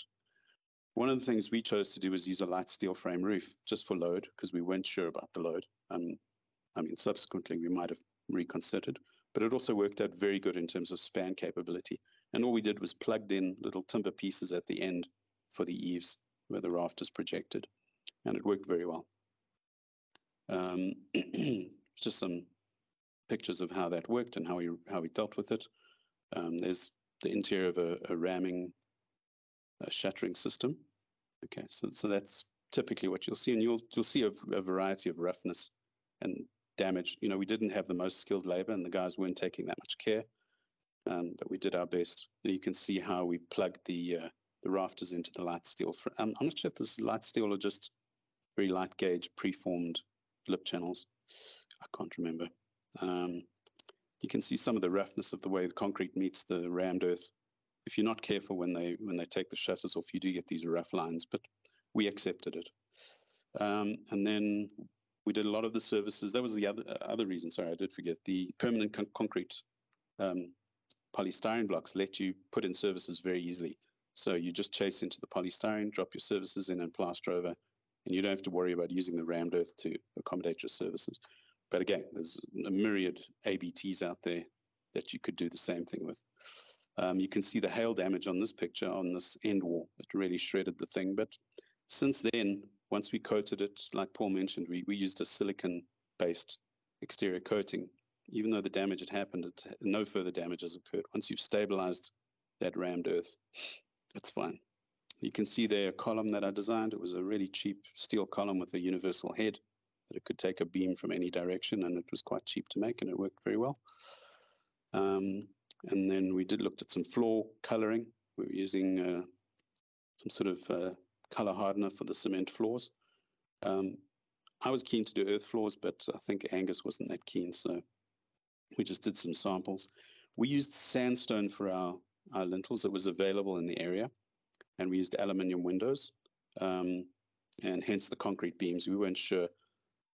One of the things we chose to do was use a light steel frame roof just for load because we weren't sure about the load. Um, I mean, subsequently we might have reconsidered, but it also worked out very good in terms of span capability. And all we did was plugged in little timber pieces at the end for the eaves where the raft is projected, and it worked very well. Um, just some pictures of how that worked and how we how we dealt with it. Um, there's the interior of a, a ramming, a shattering system. Okay, so so that's typically what you'll see, and you'll you'll see a, a variety of roughness and damage. You know, we didn't have the most skilled labor, and the guys weren't taking that much care, um, but we did our best. You can see how we plugged the uh, the rafters into the light steel. Um, I'm not sure if this is light steel or just very light gauge preformed lip channels. I can't remember. Um, you can see some of the roughness of the way the concrete meets the rammed earth. If you're not careful when they when they take the shutters off, you do get these rough lines, but we accepted it. Um, and then we did a lot of the services. That was the other other reason. Sorry, I did forget. The permanent con concrete um, polystyrene blocks let you put in services very easily. So you just chase into the polystyrene, drop your services in, and plaster over, and you don't have to worry about using the rammed earth to accommodate your services. But again, there's a myriad ABTs out there that you could do the same thing with. Um, you can see the hail damage on this picture on this end wall. It really shredded the thing. But since then, once we coated it, like Paul mentioned, we, we used a silicon-based exterior coating. Even though the damage had happened, it, no further damage has occurred. Once you've stabilized that rammed earth, it's fine. You can see there a column that I designed. It was a really cheap steel column with a universal head that it could take a beam from any direction, and it was quite cheap to make, and it worked very well. Um, and then we did looked at some floor coloring. We were using uh, some sort of uh, color hardener for the cement floors. Um, I was keen to do earth floors, but I think Angus wasn't that keen, so we just did some samples. We used sandstone for our, our lintels that was available in the area, and we used aluminium windows, um, and hence the concrete beams. We weren't sure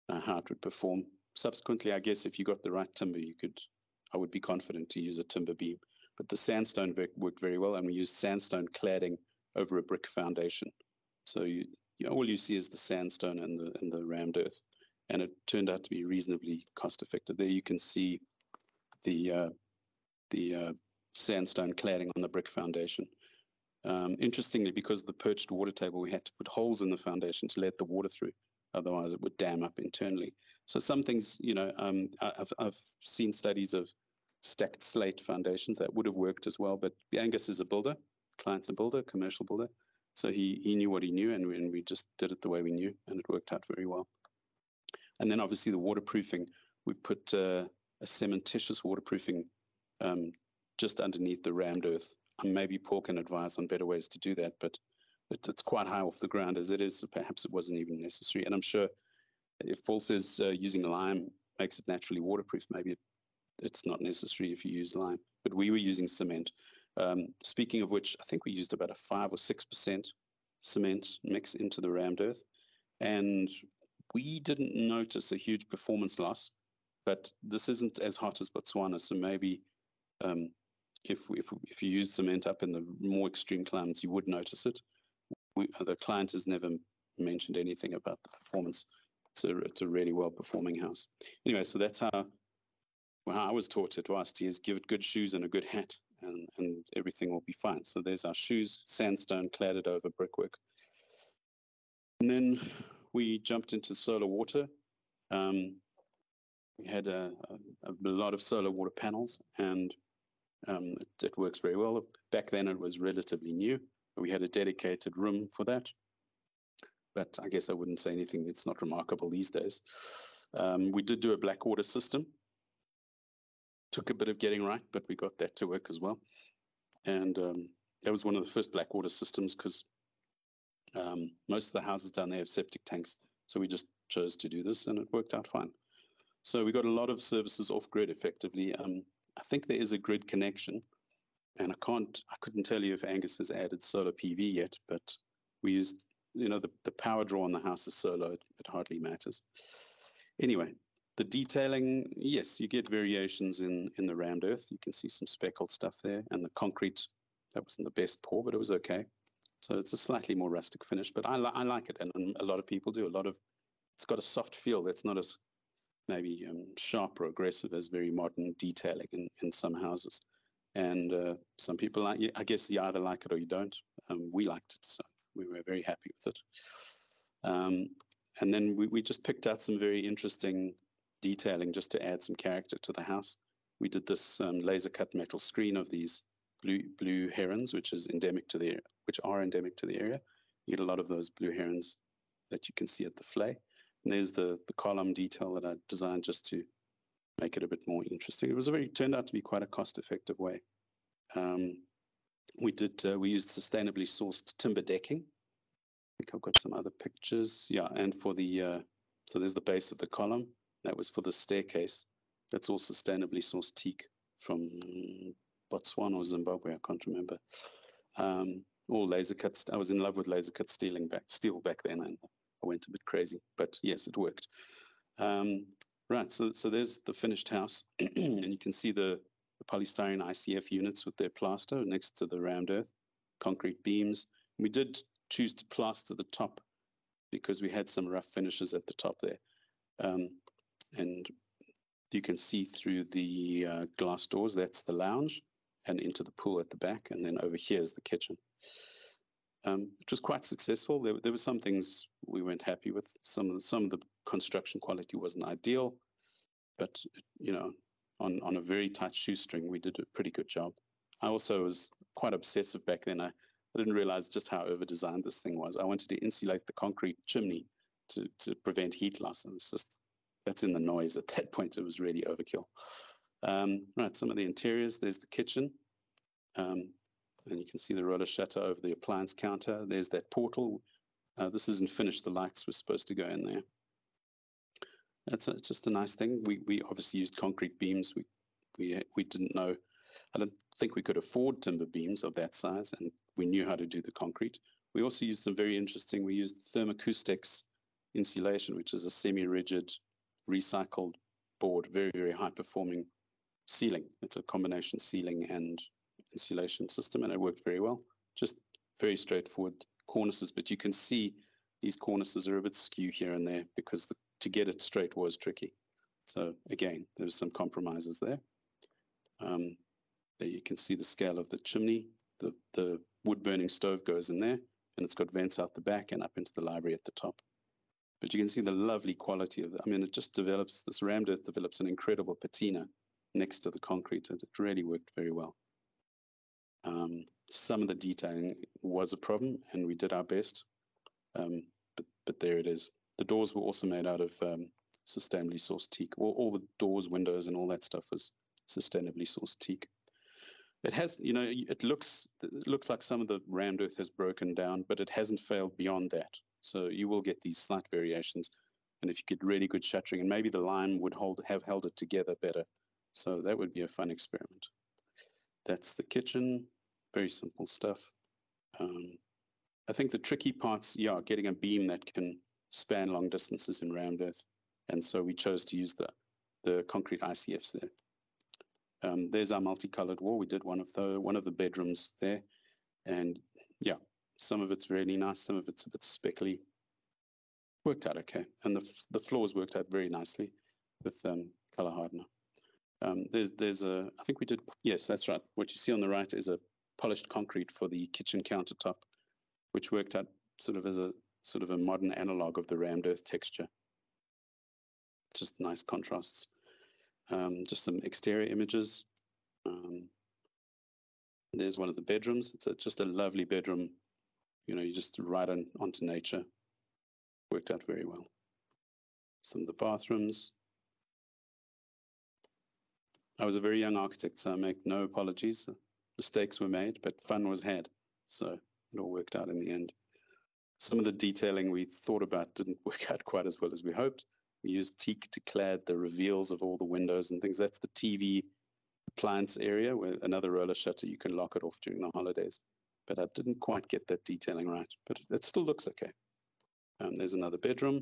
uh, how it would perform. Subsequently, I guess if you got the right timber, you could, I would be confident to use a timber beam. But the sandstone worked very well, and we used sandstone cladding over a brick foundation. So you, you know, all you see is the sandstone and the and the rammed earth, and it turned out to be reasonably cost effective. There you can see the uh, the uh, sandstone cladding on the brick foundation. Um, interestingly, because of the perched water table, we had to put holes in the foundation to let the water through. Otherwise, it would dam up internally. So some things, you know, um, I've, I've seen studies of stacked slate foundations that would have worked as well. But Angus is a builder, client's a builder, commercial builder. So he, he knew what he knew, and we, and we just did it the way we knew, and it worked out very well. And then obviously the waterproofing, we put uh, a cementitious waterproofing um, just underneath the rammed earth. Maybe Paul can advise on better ways to do that, but it, it's quite high off the ground as it is. So perhaps it wasn't even necessary. And I'm sure if Paul says uh, using lime makes it naturally waterproof, maybe it, it's not necessary if you use lime. But we were using cement, Um, speaking of which, I think we used about a five or six percent cement mix into the rammed earth, and we didn't notice a huge performance loss. But this isn't as hot as Botswana, so maybe um, if if if you use cement up in the more extreme climates, you would notice it. We, the client has never mentioned anything about the performance. It's a it's a really well performing house. Anyway, so that's how well, I was taught at Wits is give it good shoes and a good hat, and, and everything will be fine. So there's our shoes, sandstone cladded over brickwork. And then we jumped into solar water. Um, we had a, a, a, lot of solar water panels, and um, it, it, works very well. Back then, it was relatively new. We had a dedicated room for that. But I guess I wouldn't say anything that's not remarkable these days. Um, we did do a black water system, took a bit of getting right, but we got that to work as well. And um, that was one of the first Blackwater systems because um, most of the houses down there have septic tanks. So we just chose to do this and it worked out fine. So we got a lot of services off grid effectively. Um, I think there is a grid connection and I can't, I couldn't tell you if Angus has added solar PV yet, but we used, you know, the, the power draw on the house is solar, it, it hardly matters. Anyway, the detailing, yes, you get variations in, in the rammed earth. You can see some speckled stuff there. And the concrete, that wasn't the best pour, but it was okay. So it's a slightly more rustic finish, but I, li I like it. And, and, a lot of people do. A lot of, it's got a soft feel that's not as maybe um, sharp or aggressive as very modern detailing in, in some houses. And uh, some people like, I guess you either like it or you don't. Um, we liked it, so we were very happy with it. Um, and then we, we just picked out some very interesting detailing just to add some character to the house. We did this um, laser cut metal screen of these blue blue herons, which is endemic to the which are endemic to the area. You get a lot of those blue herons that you can see at the vlei. And there's the the column detail that I designed just to make it a bit more interesting. It was a very turned out to be quite a cost effective way. Um, we did uh, we used sustainably sourced timber decking. I think I've got some other pictures. Yeah, and for the uh, so there's the base of the column. That was for the staircase. That's all sustainably sourced teak from Botswana or Zimbabwe. I can't remember. Um, all laser cuts. I was in love with laser cut stealing back, steel back then, and I went a bit crazy. But yes, it worked. Um, right. So, so there's the finished house, and you can see the, the polystyrene ICF units with their plaster next to the rammed earth, concrete beams. We did choose to plaster the top because we had some rough finishes at the top there. Um, and you can see through the uh, glass doors. That's the lounge and into the pool at the back. And then over here is the kitchen. Um, it was quite successful. There, there were some things we weren't happy with. Some of the, some of the construction quality wasn't ideal, but you know, on on a very tight shoestring, we did a pretty good job. I also was quite obsessive back then. I, I didn't realize just how over designed this thing was. I wanted to insulate the concrete chimney to to prevent heat loss, and it's just that's in the noise at that point. It was really overkill. Um, right, some of the interiors. There's the kitchen. Um, and you can see the roller shutter over the appliance counter. There's that portal. Uh, this isn't finished. The lights were supposed to go in there. That's a, just a nice thing. We we obviously used concrete beams. We we we didn't know. I don't think we could afford timber beams of that size, and we knew how to do the concrete. We also used some very interesting. We used thermacoustics insulation, which is a semi-rigid recycled board, very, very high performing ceiling. It's a combination ceiling and insulation system, and it worked very well. Just very straightforward cornices, but you can see these cornices are a bit skew here and there because the, to get it straight was tricky. So again, there's some compromises there. Um, there you can see the scale of the chimney. The, the wood burning stove goes in there and it's got vents out the back and up into the library at the top. But you can see the lovely quality of it. I mean, it just develops, this rammed earth develops an incredible patina next to the concrete. And it really worked very well. Um, some of the detailing was a problem, and we did our best. Um, but, but there it is. The doors were also made out of um, sustainably sourced teak. All, all the doors, windows, and all that stuff was sustainably sourced teak. It has, you know, it looks it looks like some of the rammed earth has broken down, but it hasn't failed beyond that. So you will get these slight variations. And if you get really good shuttering, and maybe the line would hold have held it together better. So that would be a fun experiment. That's the kitchen. Very simple stuff. Um, I think the tricky parts, yeah, getting a beam that can span long distances in rammed earth. And so we chose to use the, the concrete ICFs there. Um, there's our multicolored wall. We did one of the one of the bedrooms there, and yeah, some of it's really nice, some of it's a bit speckly. Worked out okay, and the the floors worked out very nicely with um, color hardener. Um, there's there's a I think we did yes that's right. What you see on the right is a polished concrete for the kitchen countertop, which worked out sort of as a sort of a modern analog of the rammed earth texture. Just nice contrasts. Um, just some exterior images. Um, there's one of the bedrooms. It's a, just a lovely bedroom. You know, you just right on, onto nature. Worked out very well. Some of the bathrooms. I was a very young architect, so I make no apologies. Mistakes were made, but fun was had. So it all worked out in the end. Some of the detailing we thought about didn't work out quite as well as we hoped. We used teak to clad the reveals of all the windows and things. That's the TV appliance area where another roller shutter, you can lock it off during the holidays. But I didn't quite get that detailing right, but it still looks okay. Um, there's another bedroom.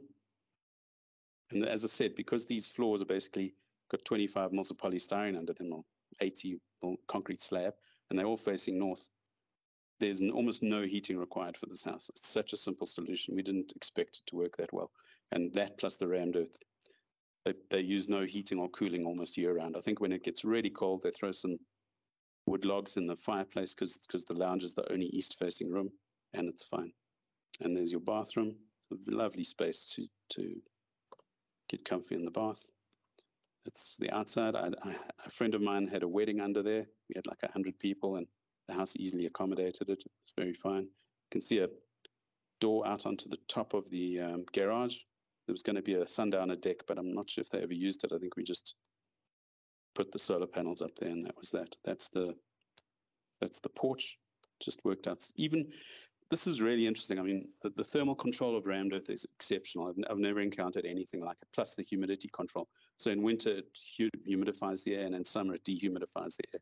And as I said, because these floors are basically got 25 mils of polystyrene under them or 80 mil concrete slab, and they're all facing north, there's almost no heating required for this house. It's such a simple solution. We didn't expect it to work that well and that plus the rammed earth. They, they use no heating or cooling almost year round. I think when it gets really cold, they throw some wood logs in the fireplace because because the lounge is the only east facing room and it's fine. And there's your bathroom, lovely space to to get comfy in the bath. It's the outside. I, I, a friend of mine had a wedding under there. We had like a hundred people, and the house easily accommodated it. It was very fine. You can see a door out onto the top of the um, garage there was going to be a sundowner deck, but I'm not sure if they ever used it. I think we just put the solar panels up there, and that was that. That's the that's the porch. Just worked out. Even this is really interesting. I mean, the, the thermal control of earth is exceptional. I've, I've, never encountered anything like it. Plus the humidity control. So in winter it humidifies the air, and in summer it dehumidifies the air,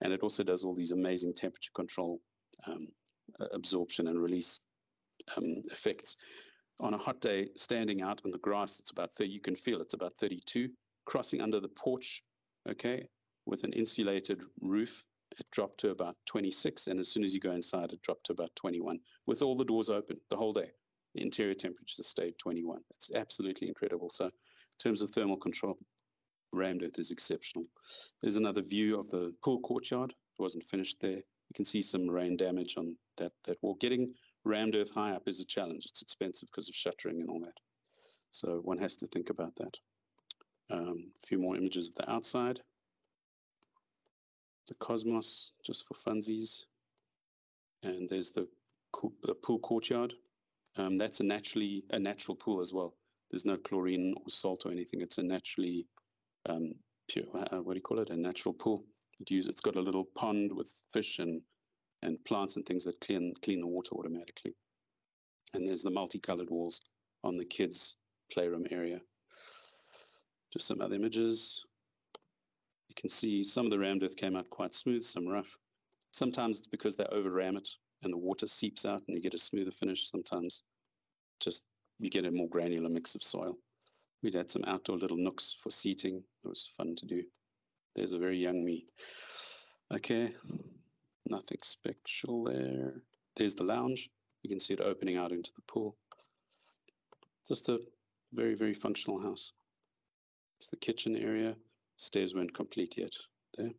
and it also does all these amazing temperature control, um, absorption and release um, effects on a hot day, standing out on the grass, it's about 30, you can feel it's about 32. Crossing under the porch, okay, with an insulated roof, it dropped to about 26. And as soon as you go inside, it dropped to about 21 with all the doors open the whole day. The interior temperature stayed 21. It's absolutely incredible. So, in terms of thermal control, rammed earth is exceptional. There's another view of the pool courtyard. It wasn't finished there. You can see some rain damage on that, that wall. Getting rammed earth high up is a challenge. It's expensive because of shuttering and all that. So one has to think about that. Um, a few more images of the outside. The Cosmos, just for funsies. And there's the, the pool courtyard. Um, that's a naturally a natural pool as well. There's no chlorine or salt or anything. It's a naturally um, pure, uh, what do you call it? A natural pool. It use, it's got a little pond with fish and and plants and things that clean clean the water automatically. And there's the multicolored walls on the kids' playroom area. Just some other images. You can see some of the rammed earth came out quite smooth, some rough. Sometimes it's because they over ram it and the water seeps out and you get a smoother finish. Sometimes just you get a more granular mix of soil. We'd had some outdoor little nooks for seating. It was fun to do. There's a very young me. Okay, Nothing special there. There's the lounge. You can see it opening out into the pool. Just a very, very functional house. It's the kitchen area. Stairs weren't complete yet. There.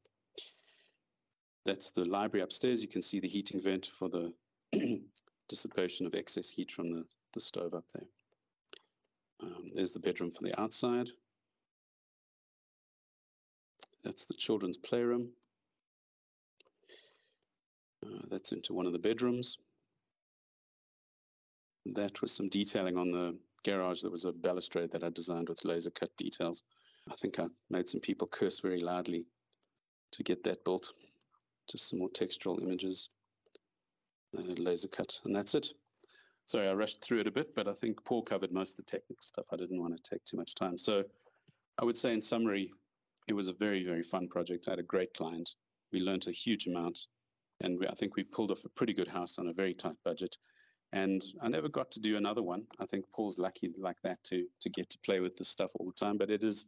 That's the library upstairs. You can see the heating vent for the dissipation of excess heat from the, the stove up there. Um, there's the bedroom for the outside. That's the children's playroom. Uh, that's into one of the bedrooms. That was some detailing on the garage. There was a balustrade that I designed with laser cut details. I think I made some people curse very loudly to get that built. Just some more textural images, uh, laser cut, and that's it. Sorry, I rushed through it a bit, but I think Paul covered most of the technical stuff. I didn't want to take too much time. So I would say in summary, it was a very, very fun project. I had a great client. We learned a huge amount and we, I think we pulled off a pretty good house on a very tight budget. And I never got to do another one. I think Paul's lucky like that to to get to play with this stuff all the time. But it is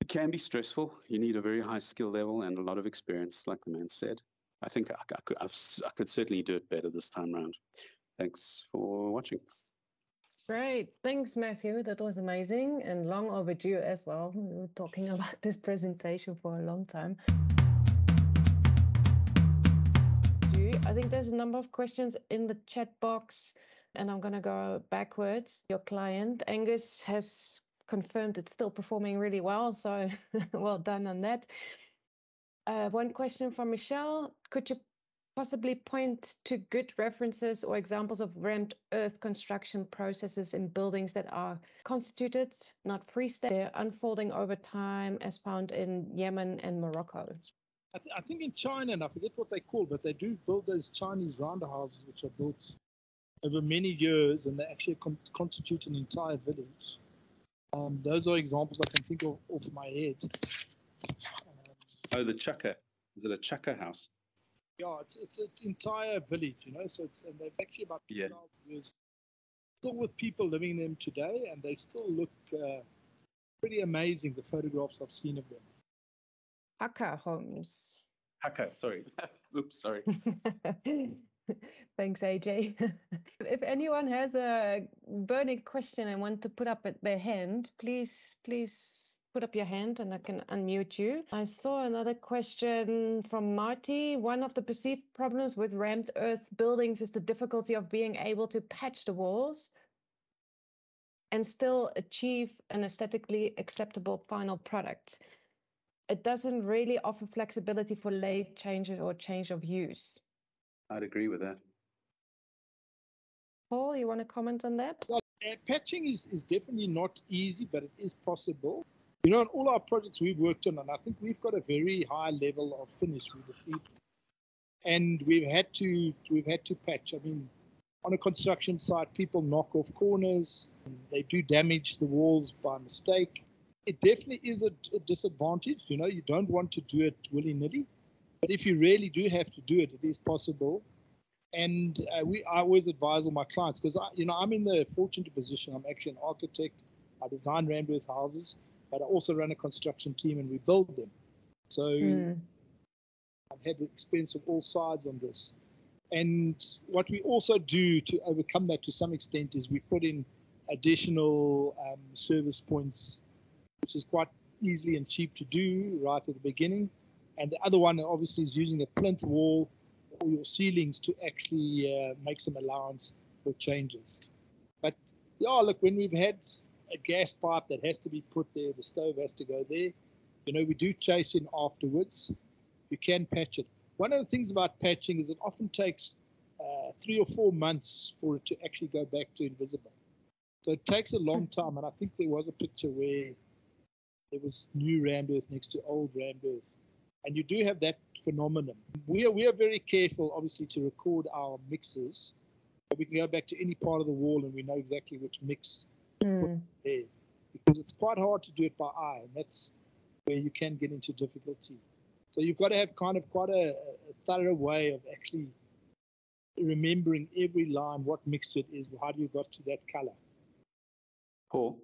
it can be stressful. You need a very high skill level and a lot of experience, like the man said. I think I, I could I've, I could certainly do it better this time around. Thanks for watching. Great. Thanks, Matthew. That was amazing and long overdue as well. We were talking about this presentation for a long time. I think there's a number of questions in the chat box, and I'm going to go backwards. Your client, Angus, has confirmed it's still performing really well, so well done on that. Uh, one question from Michelle. Could you possibly point to good references or examples of rammed earth construction processes in buildings that are constituted, not freestanding, they're unfolding over time as found in Yemen and Morocco? I, th- I, think in China, and I forget what they call, but they do build those Chinese round houses, which are built over many years, and they actually con- constitute an entire village. Um, those are examples I can think of off my head. Um, oh, the chukka. Is it a chukka house? Yeah, it's it's an entire village, you know. So it's and they've actually about yeah. years still with people living in them today, and they still look uh, pretty amazing. The photographs I've seen of them. Hakka homes. Hakka, sorry. Oops, sorry. Thanks, AJ. if anyone has a burning question and want to put up at their hand, please, please put up your hand and I can unmute you. I saw another question from Marty. One of the perceived problems with rammed earth buildings is the difficulty of being able to patch the walls and still achieve an aesthetically acceptable final product. It doesn't really offer flexibility for late changes or change of use. I'd agree with that. Paul, you want to comment on that? Well, uh, patching is, is definitely not easy, but it is possible. You know, on all our projects we've worked on, and I think we've got a very high level of finish with the people, and we've had to we've had to patch. I mean, on a construction site, people knock off corners, they do damage the walls by mistake. It definitely is a, a disadvantage. You know, you don't want to do it willy nilly, but if you really do have to do it, it is possible. And uh, we, I always advise all my clients because you know I'm in the fortunate position. I'm actually an architect. I design rammed earth houses but I also run a construction team and we build them. So mm. I've had the experience of all sides on this. And what we also do to overcome that to some extent is we put in additional um, service points, which is quite easily and cheap to do right at the beginning. And the other one obviously is using a plinth wall or your ceilings to actually uh, make some allowance for changes. But yeah, look, when we've had a gas pipe that has to be put there. The stove has to go there. You know, we do chase in afterwards. You can patch it. One of the things about patching is it often takes uh, three or four months for it to actually go back to invisible. So it takes a long time. And I think there was a picture where there was new rammed next to old rammed. And you do have that phenomenon. We are, we are very careful, obviously, to record our mixes. We can go back to any part of the wall and we know exactly which mix mm. there because it's quite hard to do it by eye, and that's where you can get into difficulty. So you've got to have kind of quite a, a thorough way of actually remembering every line, what mixture it is, how do you got to that color. Paul,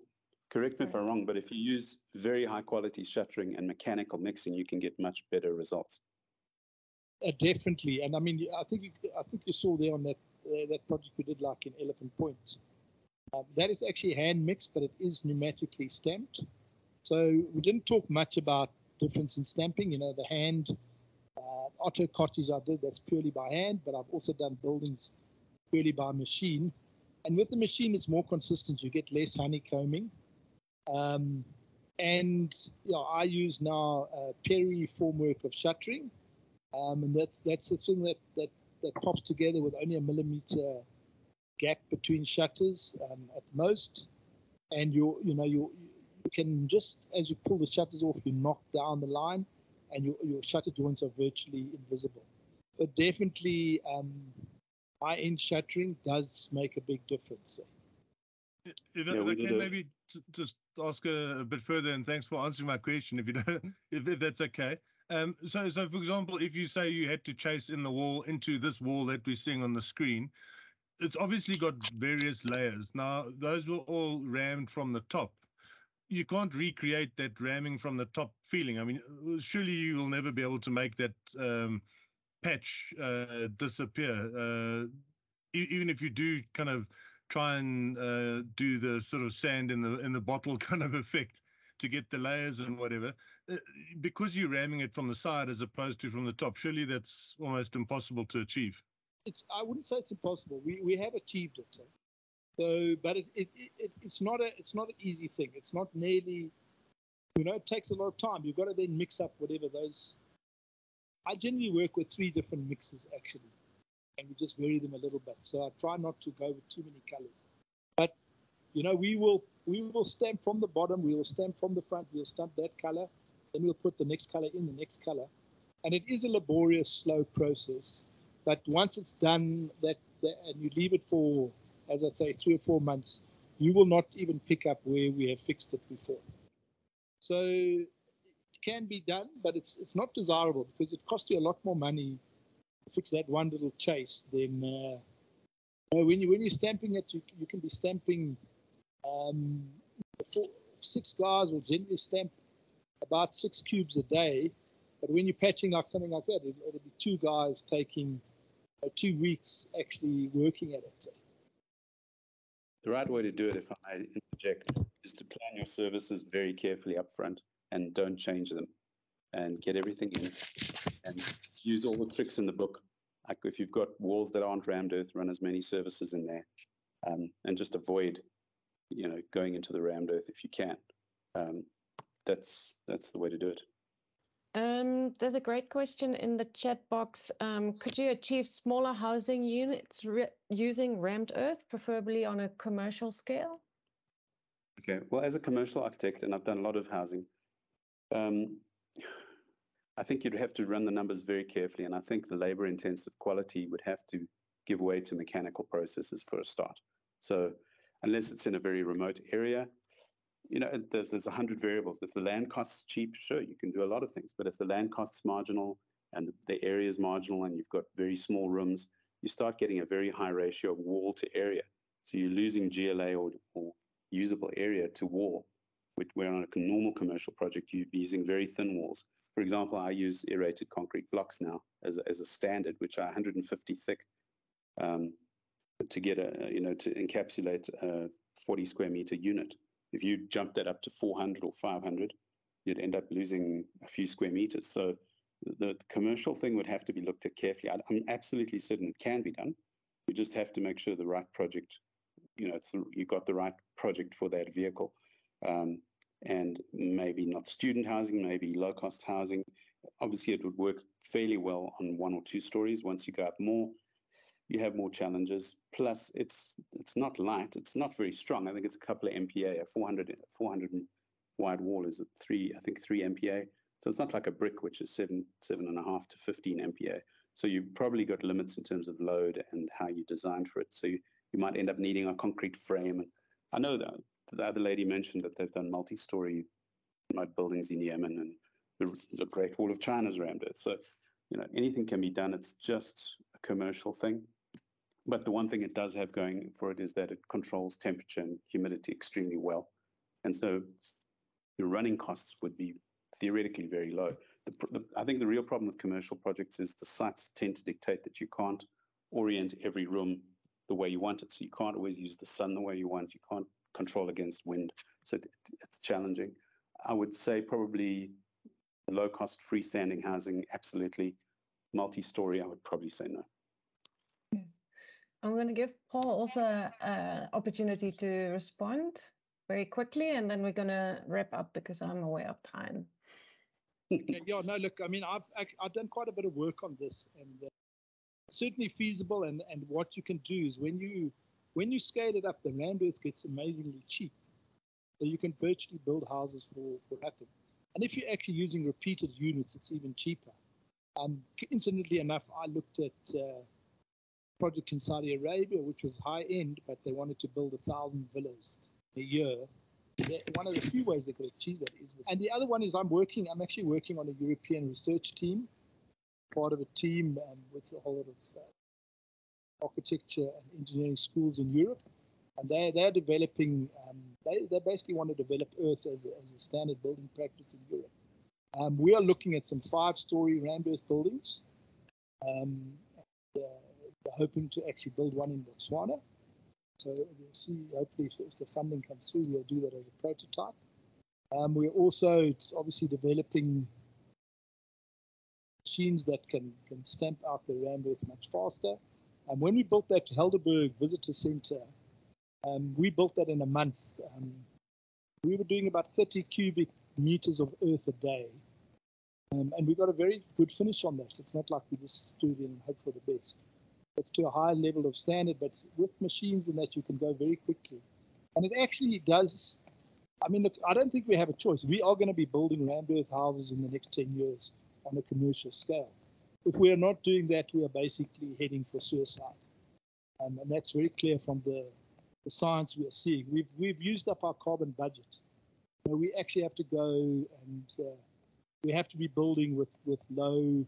correct me if I'm wrong, but if you use very high quality shuttering and mechanical mixing, you can get much better results. Uh, definitely, and I mean, I think you, I think you saw there on that uh, that project we did, like in Elephant Point. Uh, that is actually hand mixed, but it is pneumatically stamped. So we didn't talk much about difference in stamping. You know, the hand uh, Otto cottage I did, that's purely by hand, but I've also done buildings purely by machine. And with the machine, it's more consistent. You get less honeycombing. Um, and yeah, I use now a PERI formwork of shuttering, um, and that's that's the thing that that that pops together with only a millimeter gap between shutters um, at most, and you you know you you can just as you pull the shutters off, you knock down the line, and your your shutter joints are virtually invisible. But definitely, um, high-end shuttering does make a big difference. If, yeah, I can maybe t- just ask a, a, bit further, and thanks for answering my question. If you don't, if, if that's okay, Um, so, so for example, if you say you had to chase in the wall into this wall that we're seeing on the screen, it's obviously got various layers. Now, those were all rammed from the top. You can't recreate that ramming from the top feeling. I mean, surely you will never be able to make that um, patch uh, disappear. Uh, even if you do kind of try and uh, do the sort of sand in the in the bottle kind of effect to get the layers and whatever, uh, because you're ramming it from the side as opposed to from the top. Surely that's almost impossible to achieve. It's I wouldn't say it's impossible. We we have achieved it. So, but it, it, it it's not a it's not an easy thing. It's not nearly you know it takes a lot of time. You've got to then mix up whatever those. I generally work with three different mixes actually and we just vary them a little bit. So I try not to go with too many colors. But you know, we will we will stamp from the bottom, we will stamp from the front, we'll stamp that color, then we'll put the next color in the next color. And it is a laborious, slow process. But once it's done, that, that and you leave it for, as I say, three or four months, you will not even pick up where we have fixed it before. So it can be done, but it's it's not desirable because it costs you a lot more money to fix that one little chase, than uh, when you when you're stamping it, you, you can be stamping. Um, four, six guys will generally stamp about six cubes a day, but when you're patching up something like that, it, will be two guys taking uh, two weeks actually working at it. The right way to do it, if I interject, is to plan your services very carefully up front and don't change them and get everything in and use all the tricks in the book. Like if you've got walls that aren't rammed earth, run as many services in there, um, and just avoid, you know, going into the rammed earth if you can. Um, that's that's the way to do it. Um, there's a great question in the chat box. Um, could you achieve smaller housing units using rammed earth, preferably on a commercial scale? Okay. Well, as a commercial architect, and I've done a lot of housing, um, I think you'd have to run the numbers very carefully, and I think the labor intensive quality would have to give way to mechanical processes for a start. So unless it's in a very remote area, you know, there's a hundred variables. If the land costs cheap, sure, you can do a lot of things. But if the land costs marginal and the area is marginal and you've got very small rooms, you start getting a very high ratio of wall to area. So you're losing GLA or, or usable area to wall, where on a normal commercial project, you'd be using very thin walls. For example, I use aerated concrete blocks now as a, as a standard, which are 150 thick, um, to get a you know to encapsulate a 40 square meter unit. If you jump that up to 400 or 500, you'd end up losing a few square meters. So the, the commercial thing would have to be looked at carefully. I, am absolutely certain it can be done. We just have to make sure the right project, you know, it's the, you got the right project for that vehicle. Um, and maybe not student housing, maybe low cost housing. Obviously, it would work fairly well on one or two stories. Once you go up more, you have more challenges. Plus, it's it's not light. It's not very strong. I think it's a couple of MPa. A 400 400 wide wall is at three. I think three MPa. So it's not like a brick, which is seven seven and a half to 15 MPa. So you've probably got limits in terms of load and how you designed for it. So you, you might end up needing a concrete frame. And I know that the other lady mentioned that they've done multi-story mud buildings in Yemen and the, the Great Wall of China's around it. So, you know, anything can be done. It's just a commercial thing. But the one thing it does have going for it is that it controls temperature and humidity extremely well. And so your running costs would be theoretically very low. The, the, I think the real problem with commercial projects is the sites tend to dictate that you can't orient every room the way you want it. So you can't always use the sun the way you want. You can't control against wind. So it's challenging. I would say probably low cost freestanding housing, absolutely. Multi story, I would probably say no. I'm going to give Paul also an opportunity to respond very quickly, and then we're going to wrap up because I'm aware of time. yeah, no, look, I mean, I've I've done quite a bit of work on this, and uh, certainly feasible. And and what you can do is when you when you scale it up, the land earth gets amazingly cheap. So you can virtually build houses for, for nothing. And if you're actually using repeated units, it's even cheaper. Um, incidentally enough, I looked at uh, project in Saudi Arabia, which was high end, but they wanted to build a thousand villas a year. One of the few ways they could achieve that is. And the other one is I'm working. I'm actually working on a European research team, part of a team um, with a whole lot of uh, architecture and engineering schools in Europe, and they they're developing. Um, they they basically want to develop Earth as a, as a standard building practice in Europe. Um, we are looking at some five-story rammed earth buildings. Um, and, uh, we're hoping to actually build one in Botswana. So we'll see, hopefully, if the funding comes through, we'll do that as a prototype. Um, we're also obviously developing machines that can, can stamp out the rammed earth much faster. And when we built that Helderberg Visitor Center, um, we built that in a month. Um, we were doing about 30 cubic meters of earth a day. Um, and we got a very good finish on that. It's not like we just stood in and hope for the best. It's to a high level of standard, but with machines and that you can go very quickly. And it actually does. I mean, look, I don't think we have a choice. We are going to be building rammed earth houses in the next 10 years on a commercial scale. If we are not doing that, we are basically heading for suicide. Um, and that's very clear from the, the science we are seeing. We've, we've used up our carbon budget. We actually have to go and uh, we have to be building with, with low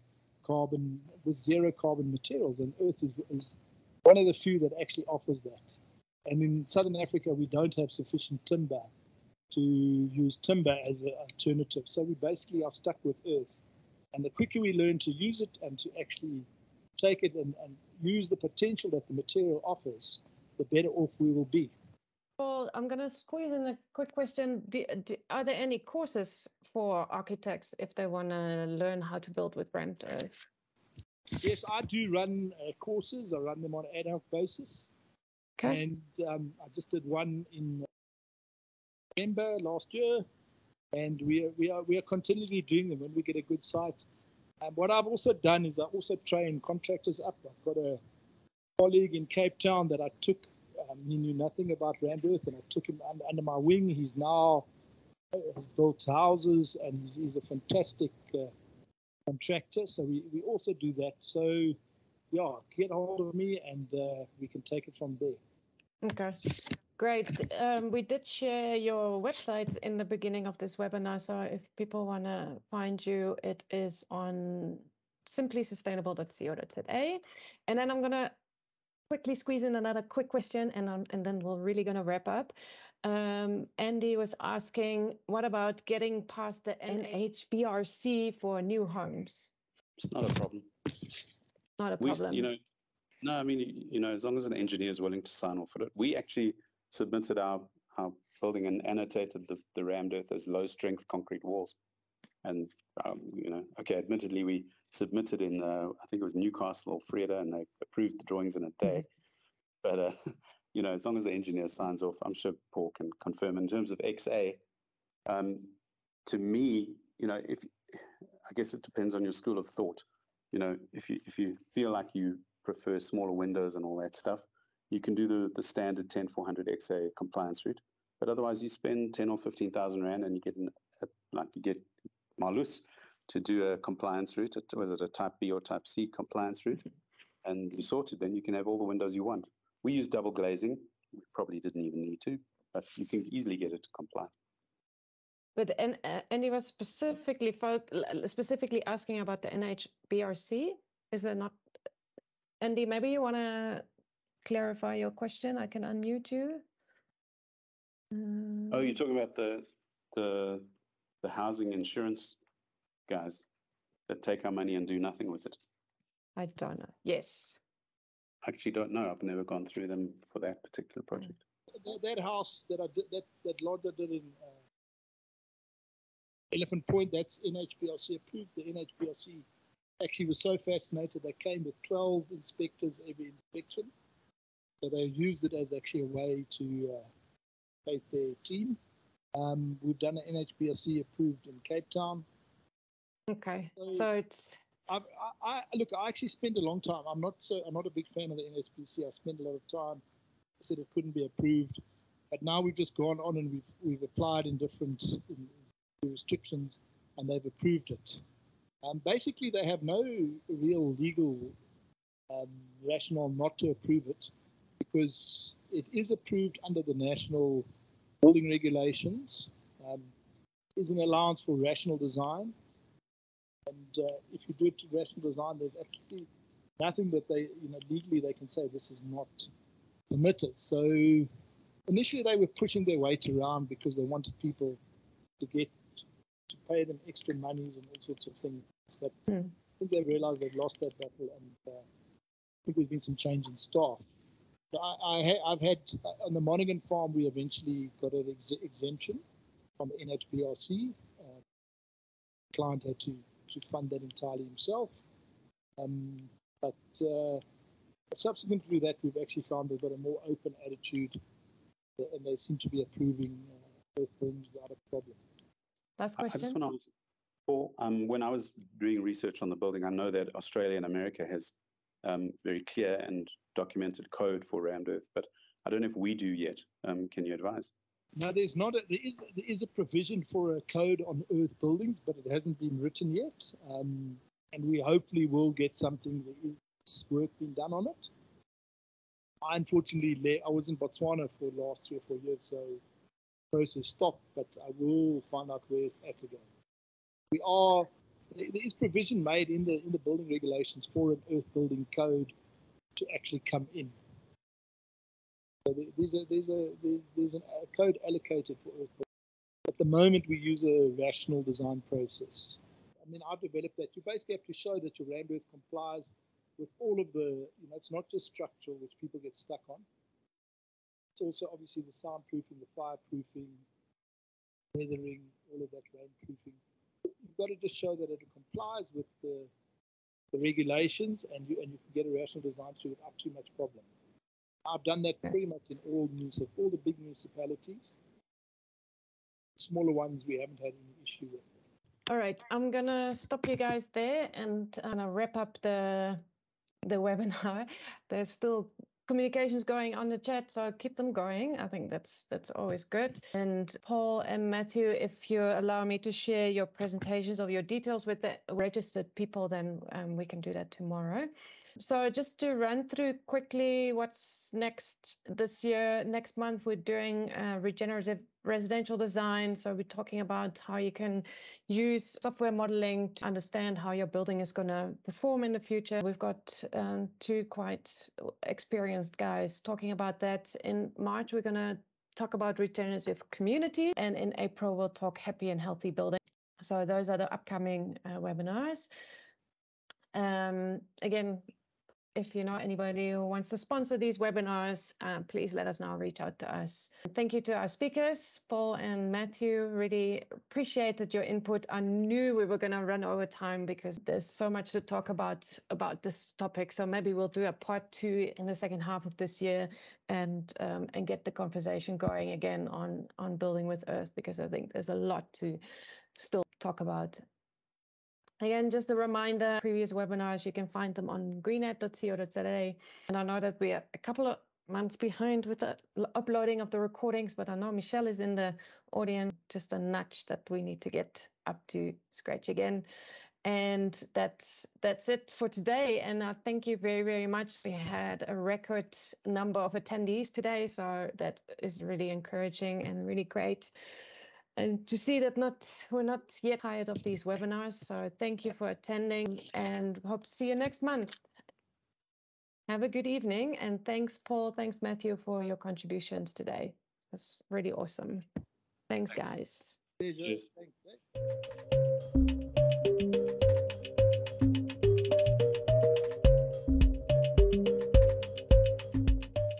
carbon, with zero carbon materials, and Earth is, is one of the few that actually offers that. And in Southern Africa, we don't have sufficient timber to use timber as an alternative. So we basically are stuck with Earth. And the quicker we learn to use it and to actually take it and, and use the potential that the material offers, the better off we will be. Well, I'm going to squeeze in a quick question. Do, do, are there any courses for architects if they want to learn how to build with rammed earth? Yes, I do run uh, courses. I run them on an ad hoc basis. Okay. And um, I just did one in November last year, and we are, we are we are continually doing them when we get a good site. And what I've also done is I also train contractors up. I've got a colleague in Cape Town that I took. Um, he knew nothing about rammed earth, and I took him under, under my wing. He's now has built houses, and he's a fantastic uh, contractor. So we, we also do that. So yeah, get hold of me, and uh, we can take it from there. Okay. Great. Um, we did share your website in the beginning of this webinar. So if people want to find you, it is on simplysustainable.co.za. And then I'm going to quickly squeeze in another quick question and, and then we're really going to wrap up. Um, Andy was asking, what about getting past the NHBRC for new homes? It's not a problem. Not a We, problem. you know, no, I mean, you know, as long as an engineer is willing to sign off on it, we actually submitted our, our building and annotated the, the rammed earth as low strength concrete walls. And, um, you know, okay, admittedly, we submitted in, uh, I think it was Newcastle or Vrede, and they approved the drawings in a day. But, uh, you know, as long as the engineer signs off, I'm sure Paul can confirm. In terms of XA, um, to me, you know, if I guess it depends on your school of thought. You know, if you if you feel like you prefer smaller windows and all that stuff, you can do the, the standard 10400 XA compliance route. But otherwise, you spend 10 or 15,000 Rand and you get, an, a, like you get Malus to do a compliance route. Was it a type B or type C compliance route? And you sort it, then you can have all the windows you want. We use double glazing. We probably didn't even need to, but you can easily get it to comply. But and uh, and he was specifically fo- specifically asking about the NHBRC. Is there not? Andy, maybe you want to clarify your question. I can unmute you. Oh, you're talking about the the the housing insurance guys that take our money and do nothing with it. I don't know. Yes. I actually don't know. I've never gone through them for that particular project. That, that house that I did, that that Lorda did in uh, Elephant Point, that's NHBRC approved. The NHBRC actually was so fascinated they came with 12 inspectors every inspection. So they used it as actually a way to uh, pay their team. Um, we've done an NHBRC approved in Cape Town. Okay. So- So it's I've, I, I look. I actually spent a long time. I'm not so. I'm not a big fan of the NSPC. I spent a lot of time. I said it couldn't be approved, but now we've just gone on and we've we've applied in different jurisdictions, and they've approved it. Um, basically, they have no real legal um, rationale not to approve it, because it is approved under the national building regulations um, is an allowance for rational design. And uh, if you do it to rational design, there's absolutely nothing that they, you know, legally they can say this is not permitted. So initially they were pushing their weight around because they wanted people to get to pay them extra monies and all sorts of things. But mm. I think they realized they've lost that battle, and uh, I think there's been some change in staff. I, I have had uh, on the Monaghan farm, we eventually got an ex- exemption from NHBRC. Uh, client had to, to fund that entirely himself. Um, but uh, subsequent to that, we've actually found they've got a more open attitude uh, and they seem to be approving uh, homes without a problem. Last question. I, just want to ask, Paul, um, when I was doing research on the building, I know that Australia and America has um, very clear and documented code for rammed earth, but I don't know if we do yet. Um, can you advise? No, there's not. A, there is there is a provision for a code on earth buildings, but it hasn't been written yet. Um, and we hopefully will get something that is work being done on it. I unfortunately I was in Botswana for the last three or four years, so process stopped. But I will find out where it's at again. We are there is provision made in the in the building regulations for an earth building code to actually come in. So there's a code allocated for earth. At the moment, we use a rational design process. I mean, I've developed that. You basically have to show that your rammed earth complies with all of the, you know, it's not just structural, which people get stuck on. It's also obviously the soundproofing, the fireproofing, weathering, all of that rainproofing you've got to just show that it complies with the, the regulations and you and you can get a rational design through without too much problem. I've done that pretty much in all all the big municipalities. Smaller ones we haven't had any issue with. All right, I'm gonna stop you guys there and I'm gonna wrap up the the webinar. There's still communications going on the chat, so keep them going. I think that's that's always good. And Paul and Matthew, if you allow me to share your presentations of your details with the registered people, then um, we can do that tomorrow. So just to run through quickly what's next this year, next month we're doing uh, regenerative residential design. So we're talking about how you can use software modeling to understand how your building is going to perform in the future. We've got um, two quite experienced guys talking about that. In March, we're going to talk about regenerative community, and in April, we'll talk happy and healthy building. So those are the upcoming uh, webinars. Um, again, if you know anybody who wants to sponsor these webinars, uh, please let us know, reach out to us. Thank you to our speakers, Paul and Matthew. Really appreciated your input. I knew we were going to run over time because there's so much to talk about about this topic. So maybe we'll do a part two in the second half of this year and um, and get the conversation going again on on building with Earth because I think there's a lot to still talk about Again, just a reminder, previous webinars, you can find them on greenet.co.za. And I know that we are a couple of months behind with the uploading of the recordings, but I know Michelle is in the audience, just a nudge that we need to get up to scratch again. And that's that's it for today. And I thank you very, very much. We had a record number of attendees today, so that is really encouraging and really great and to see that not we're not yet tired of these webinars. So thank you for attending and hope to see you next month. Have a good evening and thanks Paul, thanks Matthew for your contributions today. That's really awesome. Thanks, thanks. guys. Thanks.